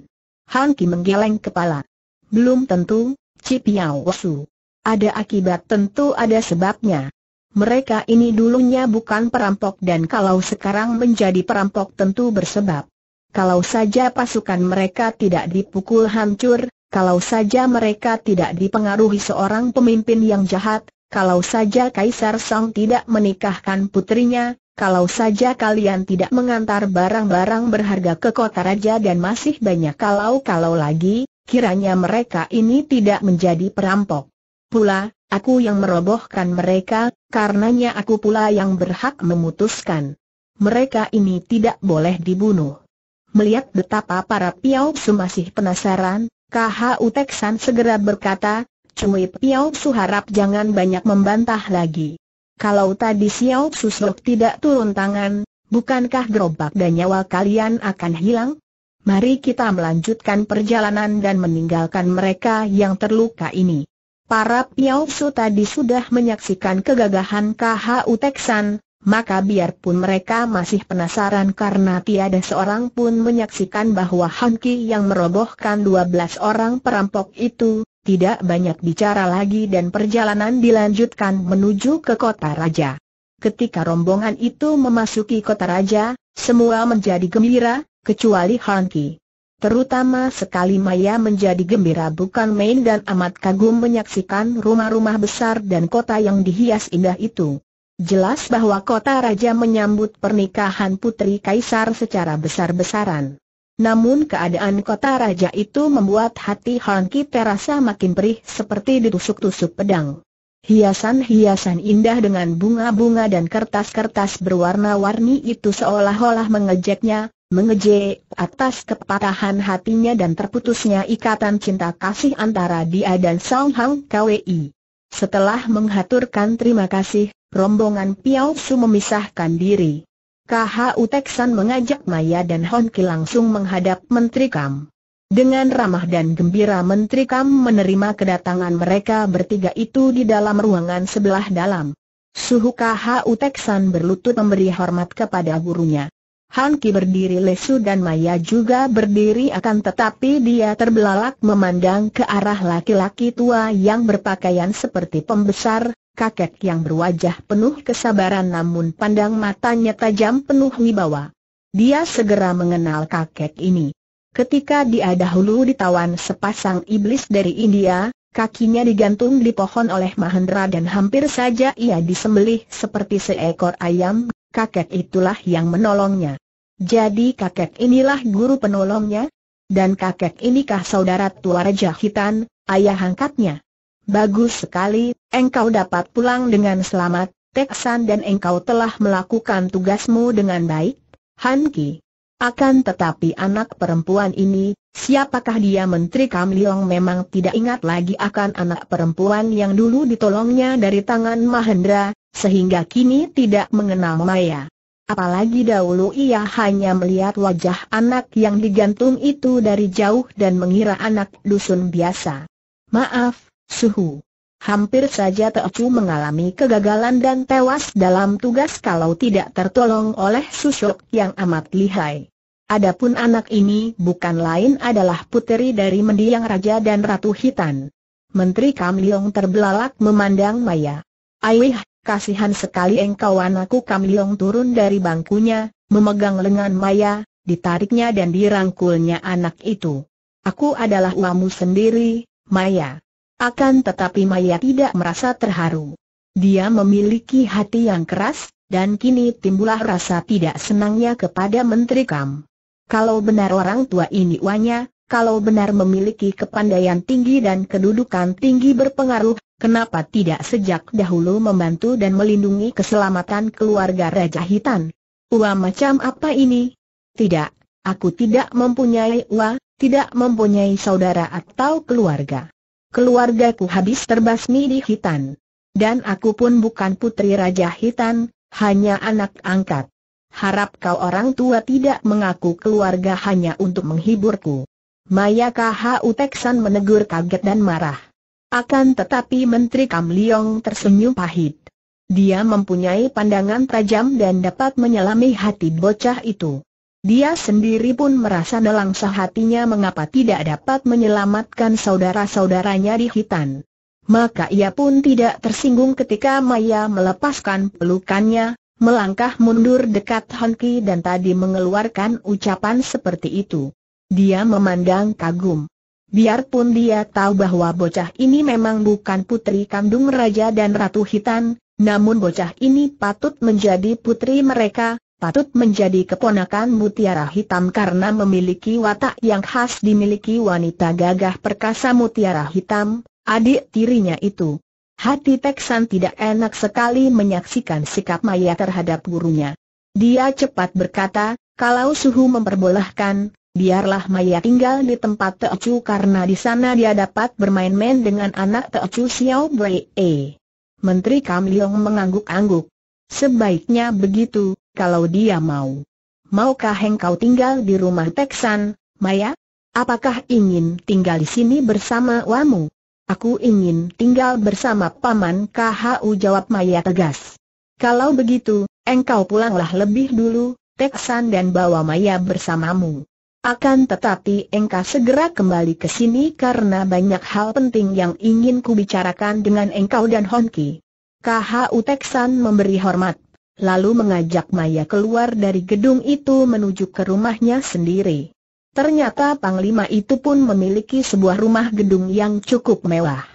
Speaker 1: Hanki menggeleng kepala. Belum tentu, Cipiao Su. Ada akibat tentu ada sebabnya. Mereka ini dulunya bukan perampok dan kalau sekarang menjadi perampok tentu bersebab. Kalau saja pasukan mereka tidak dipukul hancur, kalau saja mereka tidak dipengaruhi seorang pemimpin yang jahat, kalau saja Kaisar Song tidak menikahkan putrinya, kalau saja kalian tidak mengantar barang-barang berharga ke kota raja dan masih banyak kalau-kalau lagi, kiranya mereka ini tidak menjadi perampok. Pula, aku yang merobohkan mereka, karenanya aku pula yang berhak memutuskan. Mereka ini tidak boleh dibunuh. Melihat betapa para Piao Su masih penasaran, KHU Teksan segera berkata, Cui Piao Su harap jangan banyak membantah lagi. Kalau tadi Xiao Susok tidak turun tangan, bukankah gerobak dan nyawa kalian akan hilang? Mari kita melanjutkan perjalanan dan meninggalkan mereka yang terluka ini. Para Piausu tadi sudah menyaksikan kegagahan KHU Teksan, maka biarpun mereka masih penasaran karena tiada seorang pun menyaksikan bahwa Hanki yang merobohkan 12 orang perampok itu, tidak banyak bicara lagi dan perjalanan dilanjutkan menuju ke kota raja. Ketika rombongan itu memasuki kota raja, semua menjadi gembira, kecuali Hanki. Terutama sekali Maya menjadi gembira bukan main dan amat kagum menyaksikan rumah-rumah besar dan kota yang dihias indah itu. Jelas bahwa kota raja menyambut pernikahan putri kaisar secara besar-besaran. Namun keadaan kota raja itu membuat hati Hanki terasa makin perih seperti ditusuk-tusuk pedang. Hiasan-hiasan indah dengan bunga-bunga dan kertas-kertas berwarna-warni itu seolah-olah mengejeknya, mengejek atas kepatahan hatinya dan terputusnya ikatan cinta kasih antara dia dan Song Hang KWI. Setelah menghaturkan terima kasih, rombongan Piao Su memisahkan diri. KHU Teksan mengajak Maya dan Hon Ki langsung menghadap Menteri Kam. Dengan ramah dan gembira Menteri Kam menerima kedatangan mereka bertiga itu di dalam ruangan sebelah dalam. Suhu KHU Teksan berlutut memberi hormat kepada gurunya. Han Ki berdiri lesu dan Maya juga berdiri akan tetapi dia terbelalak memandang ke arah laki-laki tua yang berpakaian seperti pembesar, kakek yang berwajah penuh kesabaran namun pandang matanya tajam penuh wibawa. Dia segera mengenal kakek ini. Ketika dia dahulu ditawan sepasang iblis dari India, kakinya digantung di pohon oleh Mahendra dan hampir saja ia disembelih seperti seekor ayam, kakek itulah yang menolongnya. Jadi kakek inilah guru penolongnya? Dan kakek inikah saudara tua Raja Hitan, ayah angkatnya? Bagus sekali, engkau dapat pulang dengan selamat, Teksan dan engkau telah melakukan tugasmu dengan baik, Hanki. Akan tetapi anak perempuan ini, siapakah dia Menteri Kamliong memang tidak ingat lagi akan anak perempuan yang dulu ditolongnya dari tangan Mahendra, sehingga kini tidak mengenal Maya. Apalagi dahulu ia hanya melihat wajah anak yang digantung itu dari jauh dan mengira anak dusun biasa. Maaf, Suhu. Hampir saja Teocu mengalami kegagalan dan tewas dalam tugas kalau tidak tertolong oleh susuk yang amat lihai. Adapun anak ini bukan lain adalah puteri dari mendiang raja dan ratu hitan. Menteri Kamliong terbelalak memandang Maya. Aih, kasihan sekali engkau anakku Kamliong turun dari bangkunya, memegang lengan Maya, ditariknya dan dirangkulnya anak itu. Aku adalah uamu sendiri, Maya. Akan tetapi Maya tidak merasa terharu. Dia memiliki hati yang keras, dan kini timbullah rasa tidak senangnya kepada Menteri Kam. Kalau benar orang tua ini wanya, kalau benar memiliki kepandaian tinggi dan kedudukan tinggi berpengaruh, kenapa tidak sejak dahulu membantu dan melindungi keselamatan keluarga Raja Hitan? Ua macam apa ini? Tidak, aku tidak mempunyai ua, tidak mempunyai saudara atau keluarga. Keluargaku habis terbasmi di Hitan. Dan aku pun bukan putri Raja Hitan, hanya anak angkat. Harap kau orang tua tidak mengaku keluarga hanya untuk menghiburku. Maya KHU Teksan menegur kaget dan marah. Akan tetapi Menteri Kam Leong tersenyum pahit. Dia mempunyai pandangan tajam dan dapat menyelami hati bocah itu. Dia sendiri pun merasa nelangsa hatinya mengapa tidak dapat menyelamatkan saudara-saudaranya di hitan. Maka ia pun tidak tersinggung ketika Maya melepaskan pelukannya, melangkah mundur dekat Honki dan tadi mengeluarkan ucapan seperti itu. Dia memandang kagum. Biarpun dia tahu bahwa bocah ini memang bukan putri kandung Raja dan Ratu Hitan, namun bocah ini patut menjadi putri mereka, patut menjadi keponakan mutiara hitam karena memiliki watak yang khas dimiliki wanita gagah perkasa mutiara hitam, adik tirinya itu. Hati Teksan tidak enak sekali menyaksikan sikap Maya terhadap gurunya. Dia cepat berkata, kalau suhu memperbolehkan, biarlah Maya tinggal di tempat Teocu karena di sana dia dapat bermain-main dengan anak Teocu Xiao Bui E. Menteri Kamliong mengangguk-angguk. Sebaiknya begitu, kalau dia mau. Maukah engkau tinggal di rumah Teksan, Maya? Apakah ingin tinggal di sini bersama Wamu? Aku ingin tinggal bersama Paman KHU jawab Maya tegas. Kalau begitu, engkau pulanglah lebih dulu, Teksan dan bawa Maya bersamamu. Akan tetapi engkau segera kembali ke sini karena banyak hal penting yang ingin kubicarakan dengan engkau dan Honki. KHU Teksan memberi hormat, lalu mengajak Maya keluar dari gedung itu menuju ke rumahnya sendiri. Ternyata Panglima itu pun memiliki sebuah rumah gedung yang cukup mewah.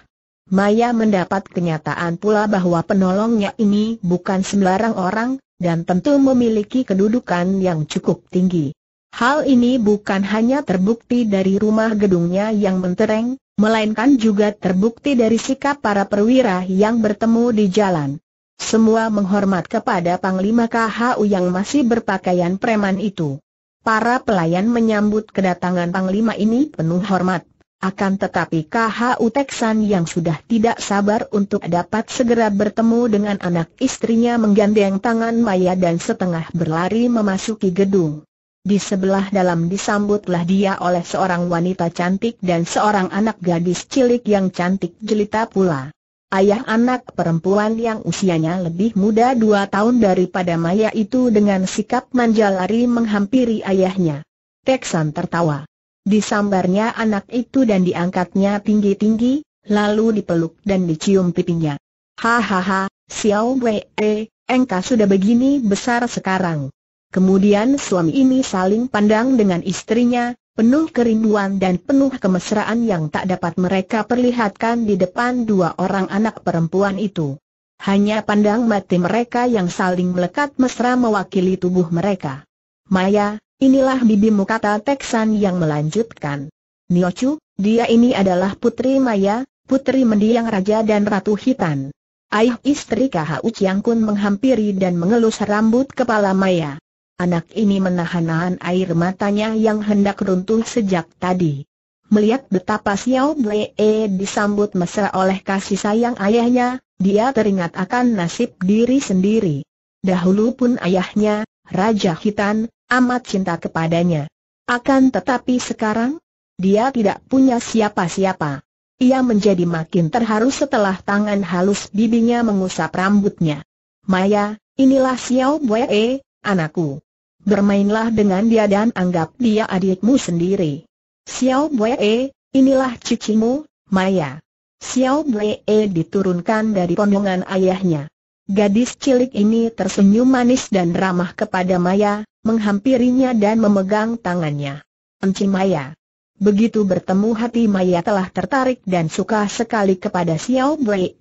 Speaker 1: Maya mendapat kenyataan pula bahwa penolongnya ini bukan sembarang orang, dan tentu memiliki kedudukan yang cukup tinggi. Hal ini bukan hanya terbukti dari rumah gedungnya yang mentereng, melainkan juga terbukti dari sikap para perwira yang bertemu di jalan. Semua menghormat kepada Panglima KHU yang masih berpakaian preman itu. Para pelayan menyambut kedatangan Panglima ini penuh hormat. Akan tetapi KHU Teksan yang sudah tidak sabar untuk dapat segera bertemu dengan anak istrinya menggandeng tangan Maya dan setengah berlari memasuki gedung. Di sebelah dalam disambutlah dia oleh seorang wanita cantik dan seorang anak gadis cilik yang cantik jelita pula. Ayah anak perempuan yang usianya lebih muda dua tahun daripada Maya itu dengan sikap manja lari menghampiri ayahnya. Teksan tertawa. Disambarnya anak itu dan diangkatnya tinggi-tinggi, lalu dipeluk dan dicium pipinya. Hahaha, Xiao Wei, engkau sudah begini besar sekarang. Kemudian suami ini saling pandang dengan istrinya, penuh kerinduan dan penuh kemesraan yang tak dapat mereka perlihatkan di depan dua orang anak perempuan itu. Hanya pandang mati mereka yang saling melekat mesra mewakili tubuh mereka. Maya, inilah bibimu kata Teksan yang melanjutkan. Niochu, dia ini adalah Putri Maya, Putri mendiang Raja dan Ratu Hitan. Ayah istri KH Chiang Kun menghampiri dan mengelus rambut kepala Maya. Anak ini menahan-nahan air matanya yang hendak runtuh sejak tadi. Melihat betapa Xiao Blee disambut mesra oleh kasih sayang ayahnya, dia teringat akan nasib diri sendiri. Dahulu pun ayahnya, Raja Hitan, amat cinta kepadanya. Akan tetapi sekarang, dia tidak punya siapa-siapa. Ia menjadi makin terharu setelah tangan halus bibinya mengusap rambutnya. Maya, inilah Xiao Bue, anakku. Bermainlah dengan dia dan anggap dia adikmu sendiri. Xiao Bue, inilah cucimu, Maya. Xiao Bue diturunkan dari pondongan ayahnya. Gadis cilik ini tersenyum manis dan ramah kepada Maya, menghampirinya dan memegang tangannya. Enci Maya. Begitu bertemu hati Maya telah tertarik dan suka sekali kepada Xiao Bue.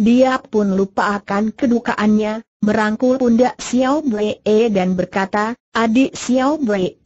Speaker 1: Dia pun lupa akan kedukaannya, merangkul pundak Xiao Bue dan berkata, Adik Xiao Bue.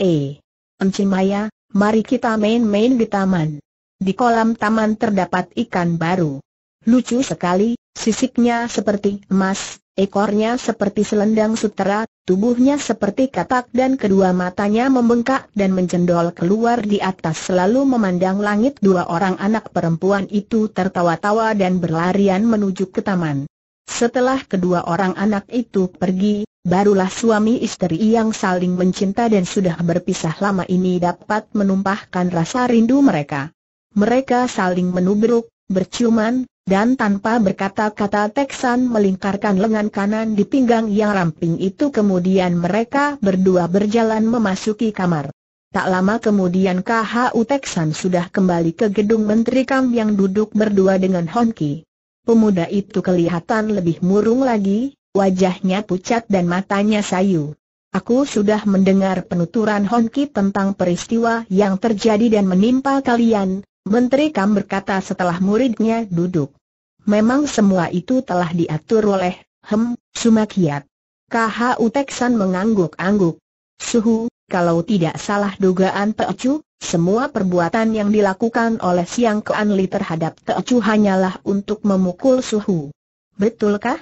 Speaker 1: Enci Maya, Mari kita main-main di taman. Di kolam taman terdapat ikan baru. Lucu sekali, sisiknya seperti emas, ekornya seperti selendang sutera, tubuhnya seperti katak dan kedua matanya membengkak dan mencendol keluar di atas selalu memandang langit dua orang anak perempuan itu tertawa-tawa dan berlarian menuju ke taman. Setelah kedua orang anak itu pergi, barulah suami istri yang saling mencinta dan sudah berpisah lama ini dapat menumpahkan rasa rindu mereka. Mereka saling menubruk, berciuman, dan tanpa berkata-kata Teksan melingkarkan lengan kanan di pinggang yang ramping itu kemudian mereka berdua berjalan memasuki kamar. Tak lama kemudian KHU Teksan sudah kembali ke gedung Menteri Kam yang duduk berdua dengan Honki. Pemuda itu kelihatan lebih murung lagi, wajahnya pucat dan matanya sayu. Aku sudah mendengar penuturan Honki tentang peristiwa yang terjadi dan menimpa kalian, Menteri Kam berkata setelah muridnya duduk. Memang semua itu telah diatur oleh, Hem, Sumakiat. KHU Teksan mengangguk-angguk. Suhu, kalau tidak salah dugaan Teocu, semua perbuatan yang dilakukan oleh Siang Keanli terhadap Teocu hanyalah untuk memukul Suhu. Betulkah?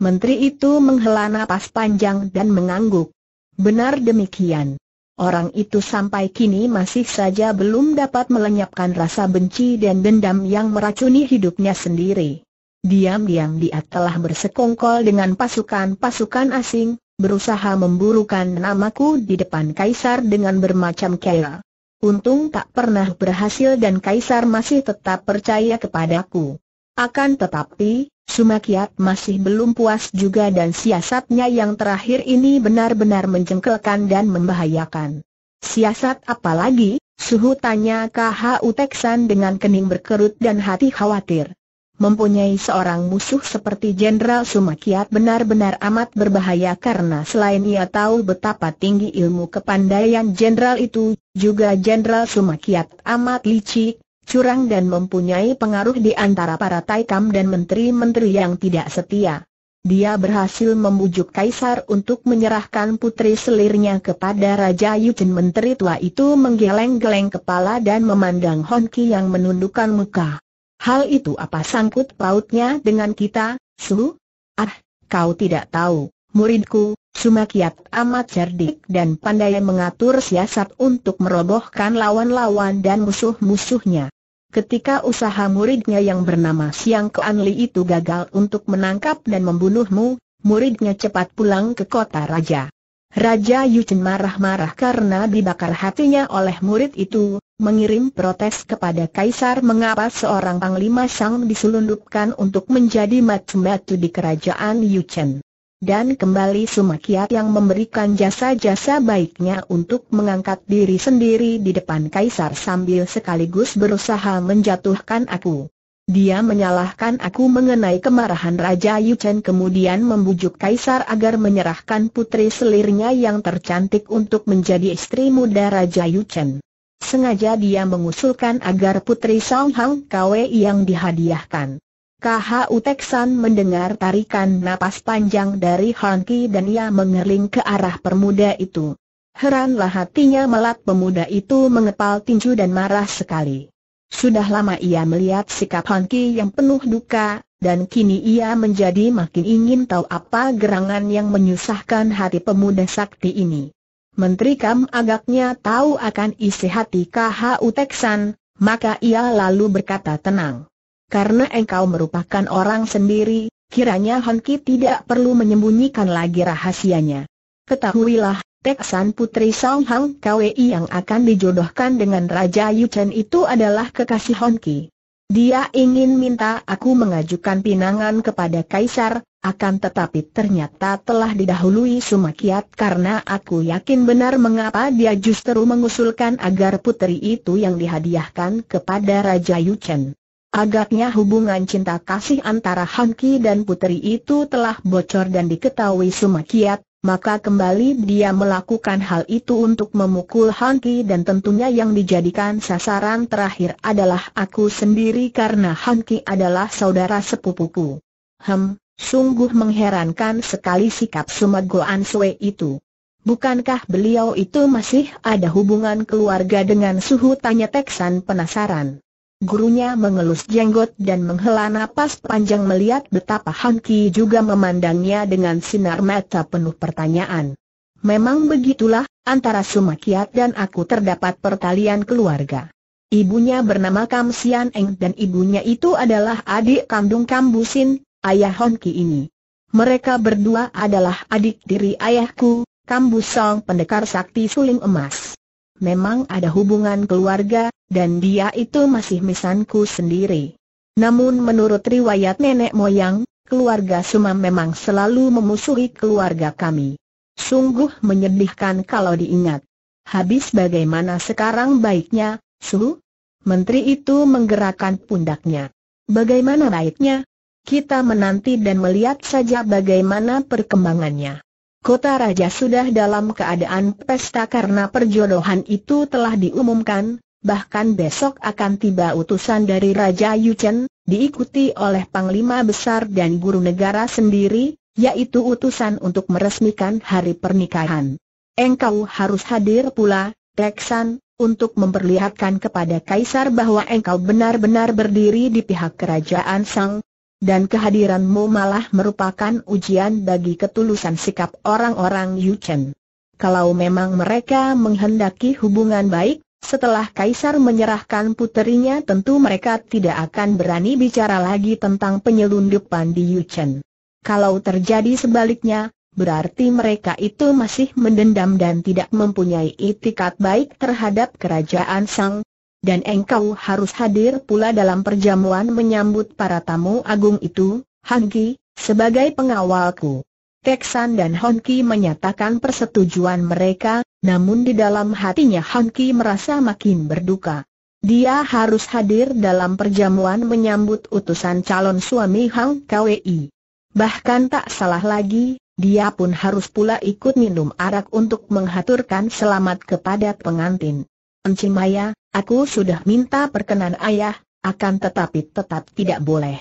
Speaker 1: Menteri itu menghela napas panjang dan mengangguk. Benar demikian. Orang itu sampai kini masih saja belum dapat melenyapkan rasa benci dan dendam yang meracuni hidupnya sendiri. Diam-diam dia telah bersekongkol dengan pasukan-pasukan asing, berusaha memburukan namaku di depan Kaisar dengan bermacam cara. Untung tak pernah berhasil dan Kaisar masih tetap percaya kepadaku. Akan tetapi, Sumakiat masih belum puas juga dan siasatnya yang terakhir ini benar-benar menjengkelkan dan membahayakan. Siasat apa lagi? Suhu tanya KHU Teksan dengan kening berkerut dan hati khawatir. Mempunyai seorang musuh seperti Jenderal Sumakiat benar-benar amat berbahaya karena selain ia tahu betapa tinggi ilmu kepandaian Jenderal itu, juga Jenderal Sumakiat amat licik, curang dan mempunyai pengaruh di antara para taikam dan menteri-menteri yang tidak setia. Dia berhasil membujuk kaisar untuk menyerahkan putri selirnya kepada Raja Yuchen menteri tua itu menggeleng-geleng kepala dan memandang Honki yang menundukkan muka. Hal itu apa sangkut pautnya dengan kita, Su? Ah, kau tidak tahu, muridku, Sumakiat amat cerdik dan pandai mengatur siasat untuk merobohkan lawan-lawan dan musuh-musuhnya. Ketika usaha muridnya yang bernama Siang Keanli itu gagal untuk menangkap dan membunuhmu, muridnya cepat pulang ke kota raja. Raja Yuchen marah-marah karena dibakar hatinya oleh murid itu, mengirim protes kepada kaisar mengapa seorang panglima sang diselundupkan untuk menjadi matu-matu di kerajaan Yuchen dan kembali Sumakiat yang memberikan jasa-jasa baiknya untuk mengangkat diri sendiri di depan kaisar sambil sekaligus berusaha menjatuhkan aku. Dia menyalahkan aku mengenai kemarahan Raja Yuchen kemudian membujuk kaisar agar menyerahkan putri selirnya yang tercantik untuk menjadi istri muda Raja Yuchen. sengaja dia mengusulkan agar Putri Song Hang Kwe yang dihadiahkan. KHU Teksan mendengar tarikan napas panjang dari Hanki dan ia mengerling ke arah permuda itu. Heranlah hatinya melat pemuda itu mengepal tinju dan marah sekali. Sudah lama ia melihat sikap Hanki yang penuh duka, dan kini ia menjadi makin ingin tahu apa gerangan yang menyusahkan hati pemuda sakti ini. Menteri Kam agaknya tahu akan isi hati KHU Teksan, maka ia lalu berkata tenang. Karena engkau merupakan orang sendiri, kiranya Honki tidak perlu menyembunyikan lagi rahasianya. Ketahuilah, Teksan Putri Song Hang KWI yang akan dijodohkan dengan Raja Yu Chen itu adalah kekasih Honki. Dia ingin minta aku mengajukan pinangan kepada Kaisar, akan tetapi ternyata telah didahului Sumakiat karena aku yakin benar mengapa dia justru mengusulkan agar putri itu yang dihadiahkan kepada Raja Yu Chen. Agaknya hubungan cinta kasih antara Hanki dan putri itu telah bocor dan diketahui Sumakiat, maka kembali dia melakukan hal itu untuk memukul Hanki dan tentunya yang dijadikan sasaran terakhir adalah aku sendiri karena Hanki adalah saudara sepupuku. Hem, sungguh mengherankan sekali sikap Sumago Answe itu. Bukankah beliau itu masih ada hubungan keluarga dengan suhu tanya Teksan penasaran. Gurunya mengelus jenggot dan menghela napas panjang melihat betapa Hanki juga memandangnya dengan sinar mata penuh pertanyaan. Memang begitulah, antara Sumakiat dan aku terdapat pertalian keluarga. Ibunya bernama Kam Sian Eng dan ibunya itu adalah adik kandung Kam Busin, ayah Honki ini. Mereka berdua adalah adik diri ayahku, Kam Busong pendekar sakti suling emas. Memang ada hubungan keluarga, dan dia itu masih misanku sendiri. Namun menurut riwayat nenek moyang, keluarga Suma memang selalu memusuhi keluarga kami. Sungguh menyedihkan kalau diingat. Habis bagaimana sekarang baiknya, Su? Menteri itu menggerakkan pundaknya. Bagaimana baiknya? Kita menanti dan melihat saja bagaimana perkembangannya. Kota Raja sudah dalam keadaan pesta karena perjodohan itu telah diumumkan, bahkan besok akan tiba utusan dari Raja Yu Chen, diikuti oleh Panglima Besar dan Guru Negara sendiri, yaitu utusan untuk meresmikan hari pernikahan. Engkau harus hadir pula, Reksan, untuk memperlihatkan kepada Kaisar bahwa engkau benar-benar berdiri di pihak kerajaan Sang, dan kehadiranmu malah merupakan ujian bagi ketulusan sikap orang-orang Yu Chen. Kalau memang mereka menghendaki hubungan baik, setelah Kaisar menyerahkan puterinya tentu mereka tidak akan berani bicara lagi tentang penyelundupan di Yuchen. Kalau terjadi sebaliknya, berarti mereka itu masih mendendam dan tidak mempunyai itikat baik terhadap kerajaan Sang. Dan engkau harus hadir pula dalam perjamuan menyambut para tamu agung itu, Hanki, sebagai pengawalku. Teksan dan Honki menyatakan persetujuan mereka, namun di dalam hatinya Honki merasa makin berduka. Dia harus hadir dalam perjamuan menyambut utusan calon suami Hang KWI. Bahkan tak salah lagi, dia pun harus pula ikut minum arak untuk menghaturkan selamat kepada pengantin. Encik Maya, aku sudah minta perkenan ayah, akan tetapi tetap tidak boleh.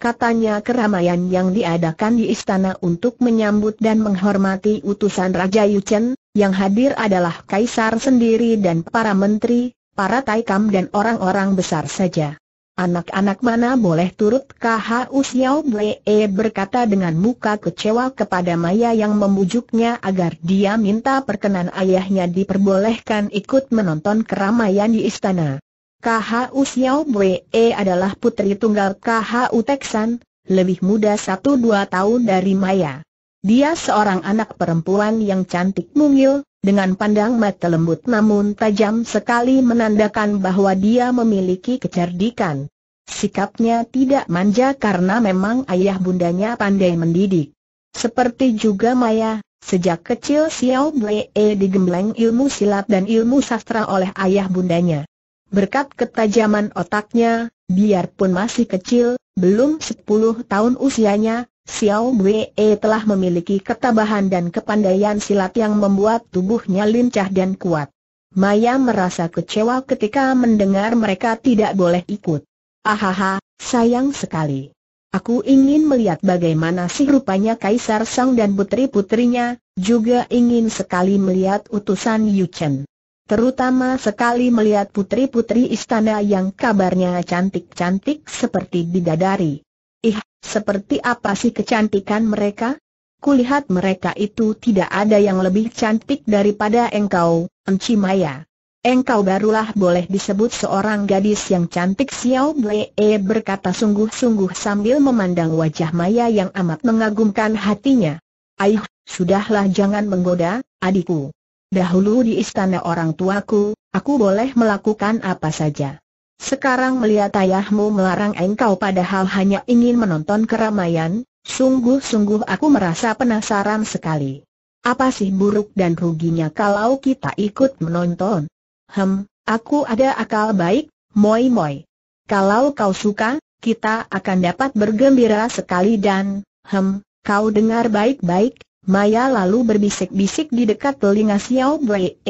Speaker 1: Katanya keramaian yang diadakan di istana untuk menyambut dan menghormati utusan Raja Yuchen, yang hadir adalah Kaisar sendiri dan para menteri, para taikam dan orang-orang besar saja. Anak-anak mana boleh turut KH Xiao Blee berkata dengan muka kecewa kepada Maya yang membujuknya agar dia minta perkenan ayahnya diperbolehkan ikut menonton keramaian di istana. KHU Xiao Bwe adalah putri tunggal KHU Teksan, lebih muda satu dua tahun dari Maya. Dia seorang anak perempuan yang cantik mungil, dengan pandang mata lembut namun tajam sekali menandakan bahwa dia memiliki kecerdikan. Sikapnya tidak manja karena memang ayah bundanya pandai mendidik. Seperti juga Maya, sejak kecil Xiao Bwe digembleng ilmu silat dan ilmu sastra oleh ayah bundanya. Berkat ketajaman otaknya, biarpun masih kecil, belum 10 tahun usianya, Xiao Bwe telah memiliki ketabahan dan kepandaian silat yang membuat tubuhnya lincah dan kuat. Maya merasa kecewa ketika mendengar mereka tidak boleh ikut. Ahaha, sayang sekali. Aku ingin melihat bagaimana sih rupanya Kaisar Sang dan putri-putrinya, juga ingin sekali melihat utusan Yu Chen. Terutama sekali melihat putri-putri istana yang kabarnya cantik-cantik seperti bidadari. Ih, seperti apa sih kecantikan mereka? Kulihat mereka itu tidak ada yang lebih cantik daripada engkau, Enci Maya. Engkau barulah boleh disebut seorang gadis yang cantik Xiao Bue berkata sungguh-sungguh sambil memandang wajah Maya yang amat mengagumkan hatinya. Aih, sudahlah jangan menggoda, adikku. Dahulu di istana orang tuaku, aku boleh melakukan apa saja. Sekarang melihat ayahmu melarang engkau padahal hanya ingin menonton keramaian, sungguh-sungguh aku merasa penasaran sekali. Apa sih buruk dan ruginya kalau kita ikut menonton? Hem, aku ada akal baik, moi moi. Kalau kau suka, kita akan dapat bergembira sekali dan, hem, kau dengar baik-baik, Maya lalu berbisik-bisik di dekat telinga Xiao Bue.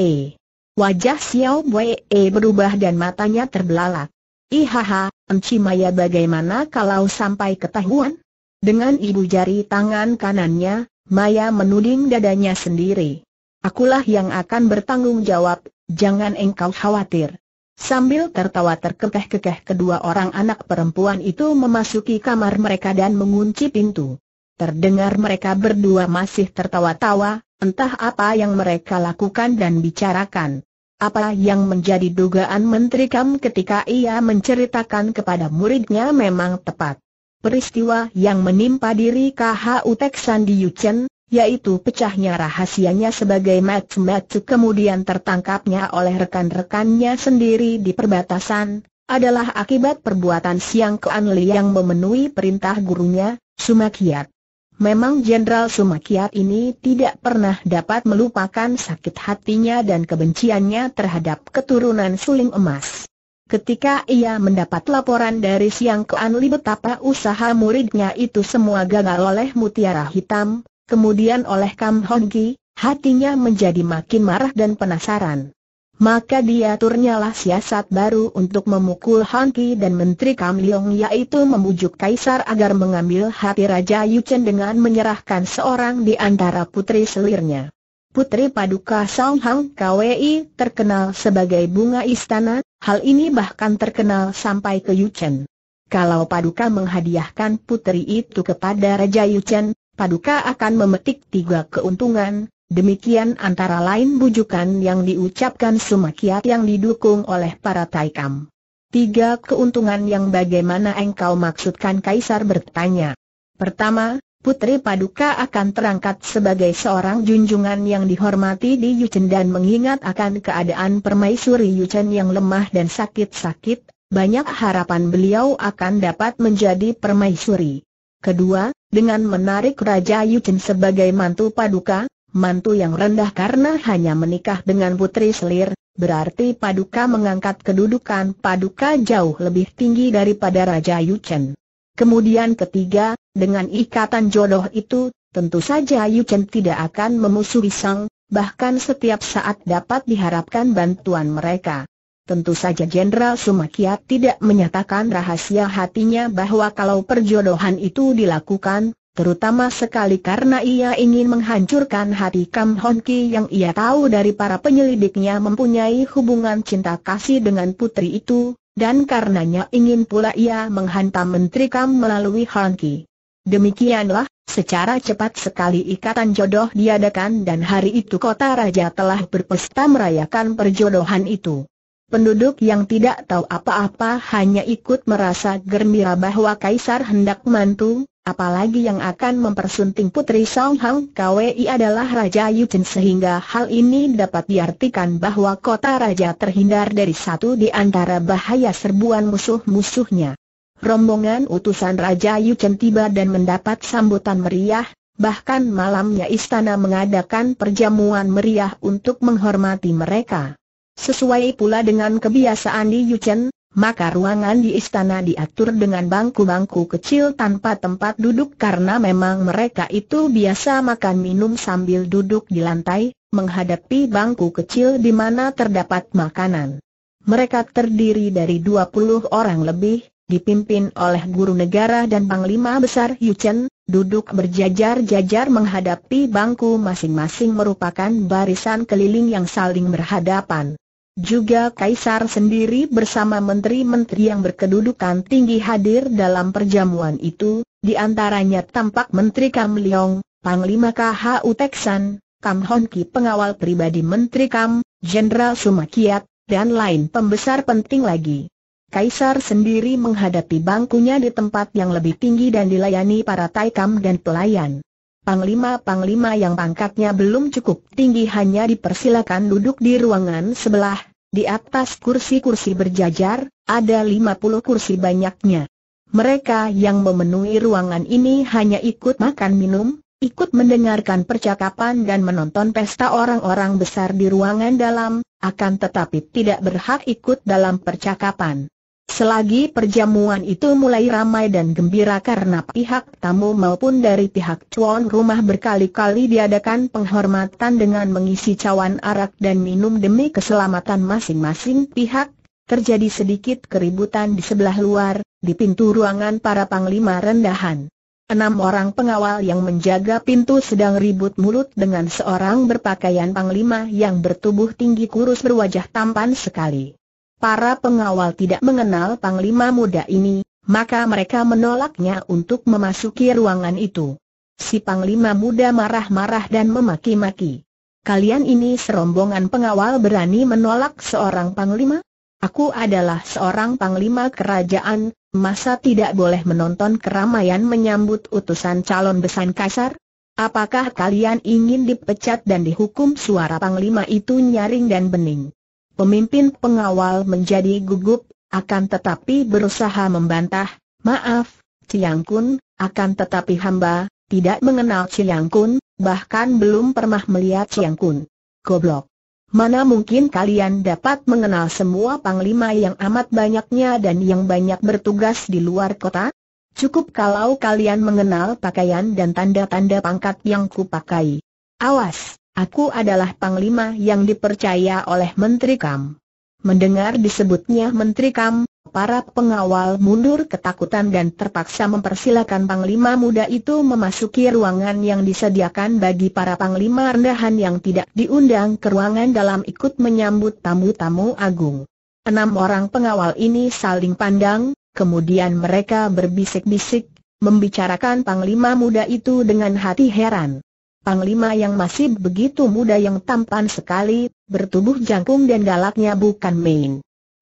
Speaker 1: Wajah Xiao Bue berubah dan matanya terbelalak. Ihaha, Enci Maya bagaimana kalau sampai ketahuan? Dengan ibu jari tangan kanannya, Maya menuding dadanya sendiri. Akulah yang akan bertanggung jawab, jangan engkau khawatir. Sambil tertawa terkekeh-kekeh kedua orang anak perempuan itu memasuki kamar mereka dan mengunci pintu. Terdengar mereka berdua masih tertawa-tawa, entah apa yang mereka lakukan dan bicarakan. Apa yang menjadi dugaan Menteri Kam ketika ia menceritakan kepada muridnya memang tepat. Peristiwa yang menimpa diri KHU Teksan di Yuchen, yaitu pecahnya rahasianya sebagai match-match kemudian tertangkapnya oleh rekan-rekannya sendiri di perbatasan, adalah akibat perbuatan Siang Kuan Li yang memenuhi perintah gurunya, Sumakiat. Memang Jenderal Sumakiat ini tidak pernah dapat melupakan sakit hatinya dan kebenciannya terhadap keturunan suling emas. Ketika ia mendapat laporan dari Siang Kuan Li betapa usaha muridnya itu semua gagal oleh mutiara hitam, kemudian oleh Kam Hon Ki, hatinya menjadi makin marah dan penasaran. Maka dia turnyalah siasat baru untuk memukul Hanki dan Menteri Kam Leong yaitu membujuk Kaisar agar mengambil hati Raja Yuchen dengan menyerahkan seorang di antara putri selirnya. Putri Paduka Song Hang KWI terkenal sebagai bunga istana, hal ini bahkan terkenal sampai ke Yuchen. Kalau Paduka menghadiahkan putri itu kepada Raja Yuchen, Paduka akan memetik tiga keuntungan, Demikian antara lain bujukan yang diucapkan Sumakiat yang didukung oleh para taikam. Tiga keuntungan yang bagaimana engkau maksudkan Kaisar bertanya. Pertama, Putri Paduka akan terangkat sebagai seorang junjungan yang dihormati di Yuchen dan mengingat akan keadaan permaisuri Yuchen yang lemah dan sakit-sakit, banyak harapan beliau akan dapat menjadi permaisuri. Kedua, dengan menarik Raja Yuchen sebagai mantu Paduka, mantu yang rendah karena hanya menikah dengan putri selir, berarti Paduka mengangkat kedudukan Paduka jauh lebih tinggi daripada Raja Yuchen. Kemudian ketiga, dengan ikatan jodoh itu, tentu saja Yuchen tidak akan memusuhi Sang, bahkan setiap saat dapat diharapkan bantuan mereka. Tentu saja Jenderal Sumakiat tidak menyatakan rahasia hatinya bahwa kalau perjodohan itu dilakukan, terutama sekali karena ia ingin menghancurkan hati Kam Hon Ki yang ia tahu dari para penyelidiknya mempunyai hubungan cinta kasih dengan putri itu, dan karenanya ingin pula ia menghantam Menteri Kam melalui Hon Ki. Demikianlah, secara cepat sekali ikatan jodoh diadakan dan hari itu kota raja telah berpesta merayakan perjodohan itu. Penduduk yang tidak tahu apa-apa hanya ikut merasa gembira bahwa kaisar hendak mantu, apalagi yang akan mempersunting Putri Song Hang KWI adalah Raja Yuchen sehingga hal ini dapat diartikan bahwa kota raja terhindar dari satu di antara bahaya serbuan musuh-musuhnya. Rombongan utusan Raja Yuchen tiba dan mendapat sambutan meriah, bahkan malamnya istana mengadakan perjamuan meriah untuk menghormati mereka. Sesuai pula dengan kebiasaan di Yuchen, maka ruangan di istana diatur dengan bangku-bangku kecil tanpa tempat duduk karena memang mereka itu biasa makan minum sambil duduk di lantai, menghadapi bangku kecil di mana terdapat makanan. Mereka terdiri dari 20 orang lebih, dipimpin oleh guru negara dan panglima besar Yu Chen, duduk berjajar-jajar menghadapi bangku masing-masing merupakan barisan keliling yang saling berhadapan. Juga Kaisar sendiri bersama menteri-menteri yang berkedudukan tinggi hadir dalam perjamuan itu, di antaranya tampak Menteri Kam Leong, Panglima KHU Teksan, Kam Hon Ki pengawal pribadi Menteri Kam, Jenderal Sumakiat, dan lain pembesar penting lagi. Kaisar sendiri menghadapi bangkunya di tempat yang lebih tinggi dan dilayani para taikam dan pelayan. Panglima-panglima yang pangkatnya belum cukup tinggi hanya dipersilakan duduk di ruangan sebelah, di atas kursi-kursi berjajar, ada 50 kursi banyaknya. Mereka yang memenuhi ruangan ini hanya ikut makan minum, ikut mendengarkan percakapan dan menonton pesta orang-orang besar di ruangan dalam, akan tetapi tidak berhak ikut dalam percakapan. Selagi perjamuan itu mulai ramai dan gembira karena pihak tamu maupun dari pihak tuan rumah berkali-kali diadakan penghormatan dengan mengisi cawan arak dan minum demi keselamatan masing-masing pihak, terjadi sedikit keributan di sebelah luar, di pintu ruangan para panglima rendahan. Enam orang pengawal yang menjaga pintu sedang ribut mulut dengan seorang berpakaian panglima yang bertubuh tinggi kurus berwajah tampan sekali para pengawal tidak mengenal Panglima muda ini, maka mereka menolaknya untuk memasuki ruangan itu. Si Panglima muda marah-marah dan memaki-maki. Kalian ini serombongan pengawal berani menolak seorang Panglima? Aku adalah seorang Panglima kerajaan, masa tidak boleh menonton keramaian menyambut utusan calon besan kasar? Apakah kalian ingin dipecat dan dihukum suara Panglima itu nyaring dan bening? Pemimpin pengawal menjadi gugup, akan tetapi berusaha membantah, maaf, Ciang Kun, akan tetapi hamba, tidak mengenal Ciang Kun, bahkan belum pernah melihat Ciang Kun. Goblok. Mana mungkin kalian dapat mengenal semua panglima yang amat banyaknya dan yang banyak bertugas di luar kota? Cukup kalau kalian mengenal pakaian dan tanda-tanda pangkat yang kupakai. Awas! Aku adalah panglima yang dipercaya oleh Menteri Kam. Mendengar disebutnya Menteri Kam, para pengawal mundur ketakutan dan terpaksa mempersilakan panglima muda itu memasuki ruangan yang disediakan bagi para panglima rendahan yang tidak diundang ke ruangan dalam ikut menyambut tamu-tamu agung. Enam orang pengawal ini saling pandang, kemudian mereka berbisik-bisik, membicarakan panglima muda itu dengan hati heran. Panglima yang masih begitu muda yang tampan sekali, bertubuh jangkung dan galaknya bukan main.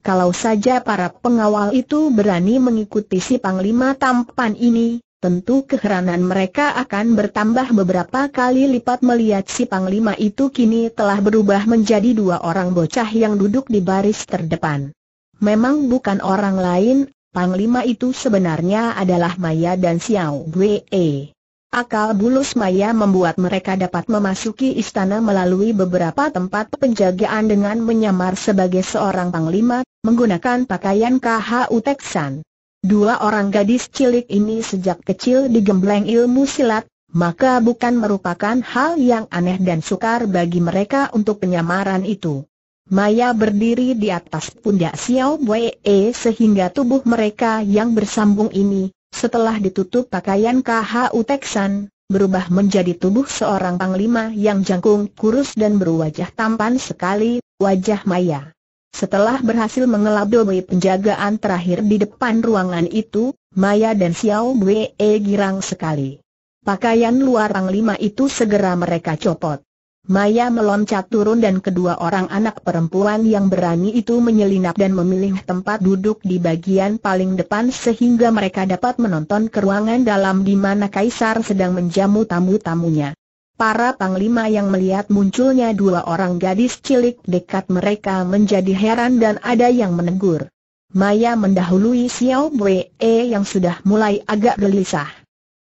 Speaker 1: Kalau saja para pengawal itu berani mengikuti si Panglima tampan ini, tentu keheranan mereka akan bertambah beberapa kali lipat melihat si Panglima itu kini telah berubah menjadi dua orang bocah yang duduk di baris terdepan. Memang bukan orang lain, Panglima itu sebenarnya adalah Maya dan Xiao Wei. Akal bulus maya membuat mereka dapat memasuki istana melalui beberapa tempat penjagaan dengan menyamar sebagai seorang panglima, menggunakan pakaian KHU Teksan. Dua orang gadis cilik ini sejak kecil digembleng ilmu silat, maka bukan merupakan hal yang aneh dan sukar bagi mereka untuk penyamaran itu. Maya berdiri di atas pundak Xiao Wei sehingga tubuh mereka yang bersambung ini, setelah ditutup pakaian KHU Teksan, berubah menjadi tubuh seorang panglima yang jangkung kurus dan berwajah tampan sekali, wajah Maya. Setelah berhasil mengelabui penjagaan terakhir di depan ruangan itu, Maya dan Xiao Bue girang sekali. Pakaian luar panglima itu segera mereka copot. Maya meloncat turun dan kedua orang anak perempuan yang berani itu menyelinap dan memilih tempat duduk di bagian paling depan sehingga mereka dapat menonton ke ruangan dalam di mana Kaisar sedang menjamu tamu-tamunya. Para panglima yang melihat munculnya dua orang gadis cilik dekat mereka menjadi heran dan ada yang menegur. Maya mendahului Xiao Bue yang sudah mulai agak gelisah.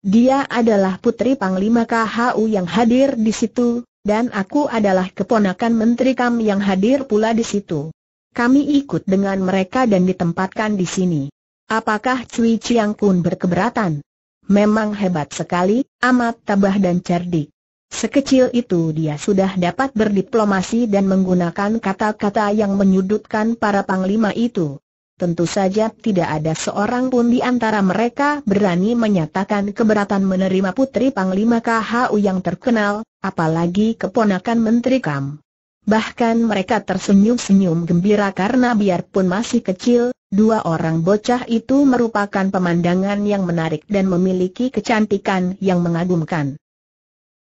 Speaker 1: Dia adalah putri Panglima KHU yang hadir di situ, dan aku adalah keponakan Menteri Kam yang hadir pula di situ. kami ikut dengan mereka dan ditempatkan di sini. Apakah Cui Chiang Kun berkeberatan? Memang hebat sekali, amat tabah dan cerdik. Sekecil itu dia sudah dapat berdiplomasi dan menggunakan kata-kata yang menyudutkan para panglima itu. Tentu saja tidak ada seorang pun di antara mereka berani menyatakan keberatan menerima putri Panglima KHU yang terkenal, apalagi keponakan Menteri KAM. Bahkan mereka tersenyum-senyum gembira karena biarpun masih kecil, dua orang bocah itu merupakan pemandangan yang menarik dan memiliki kecantikan yang mengagumkan.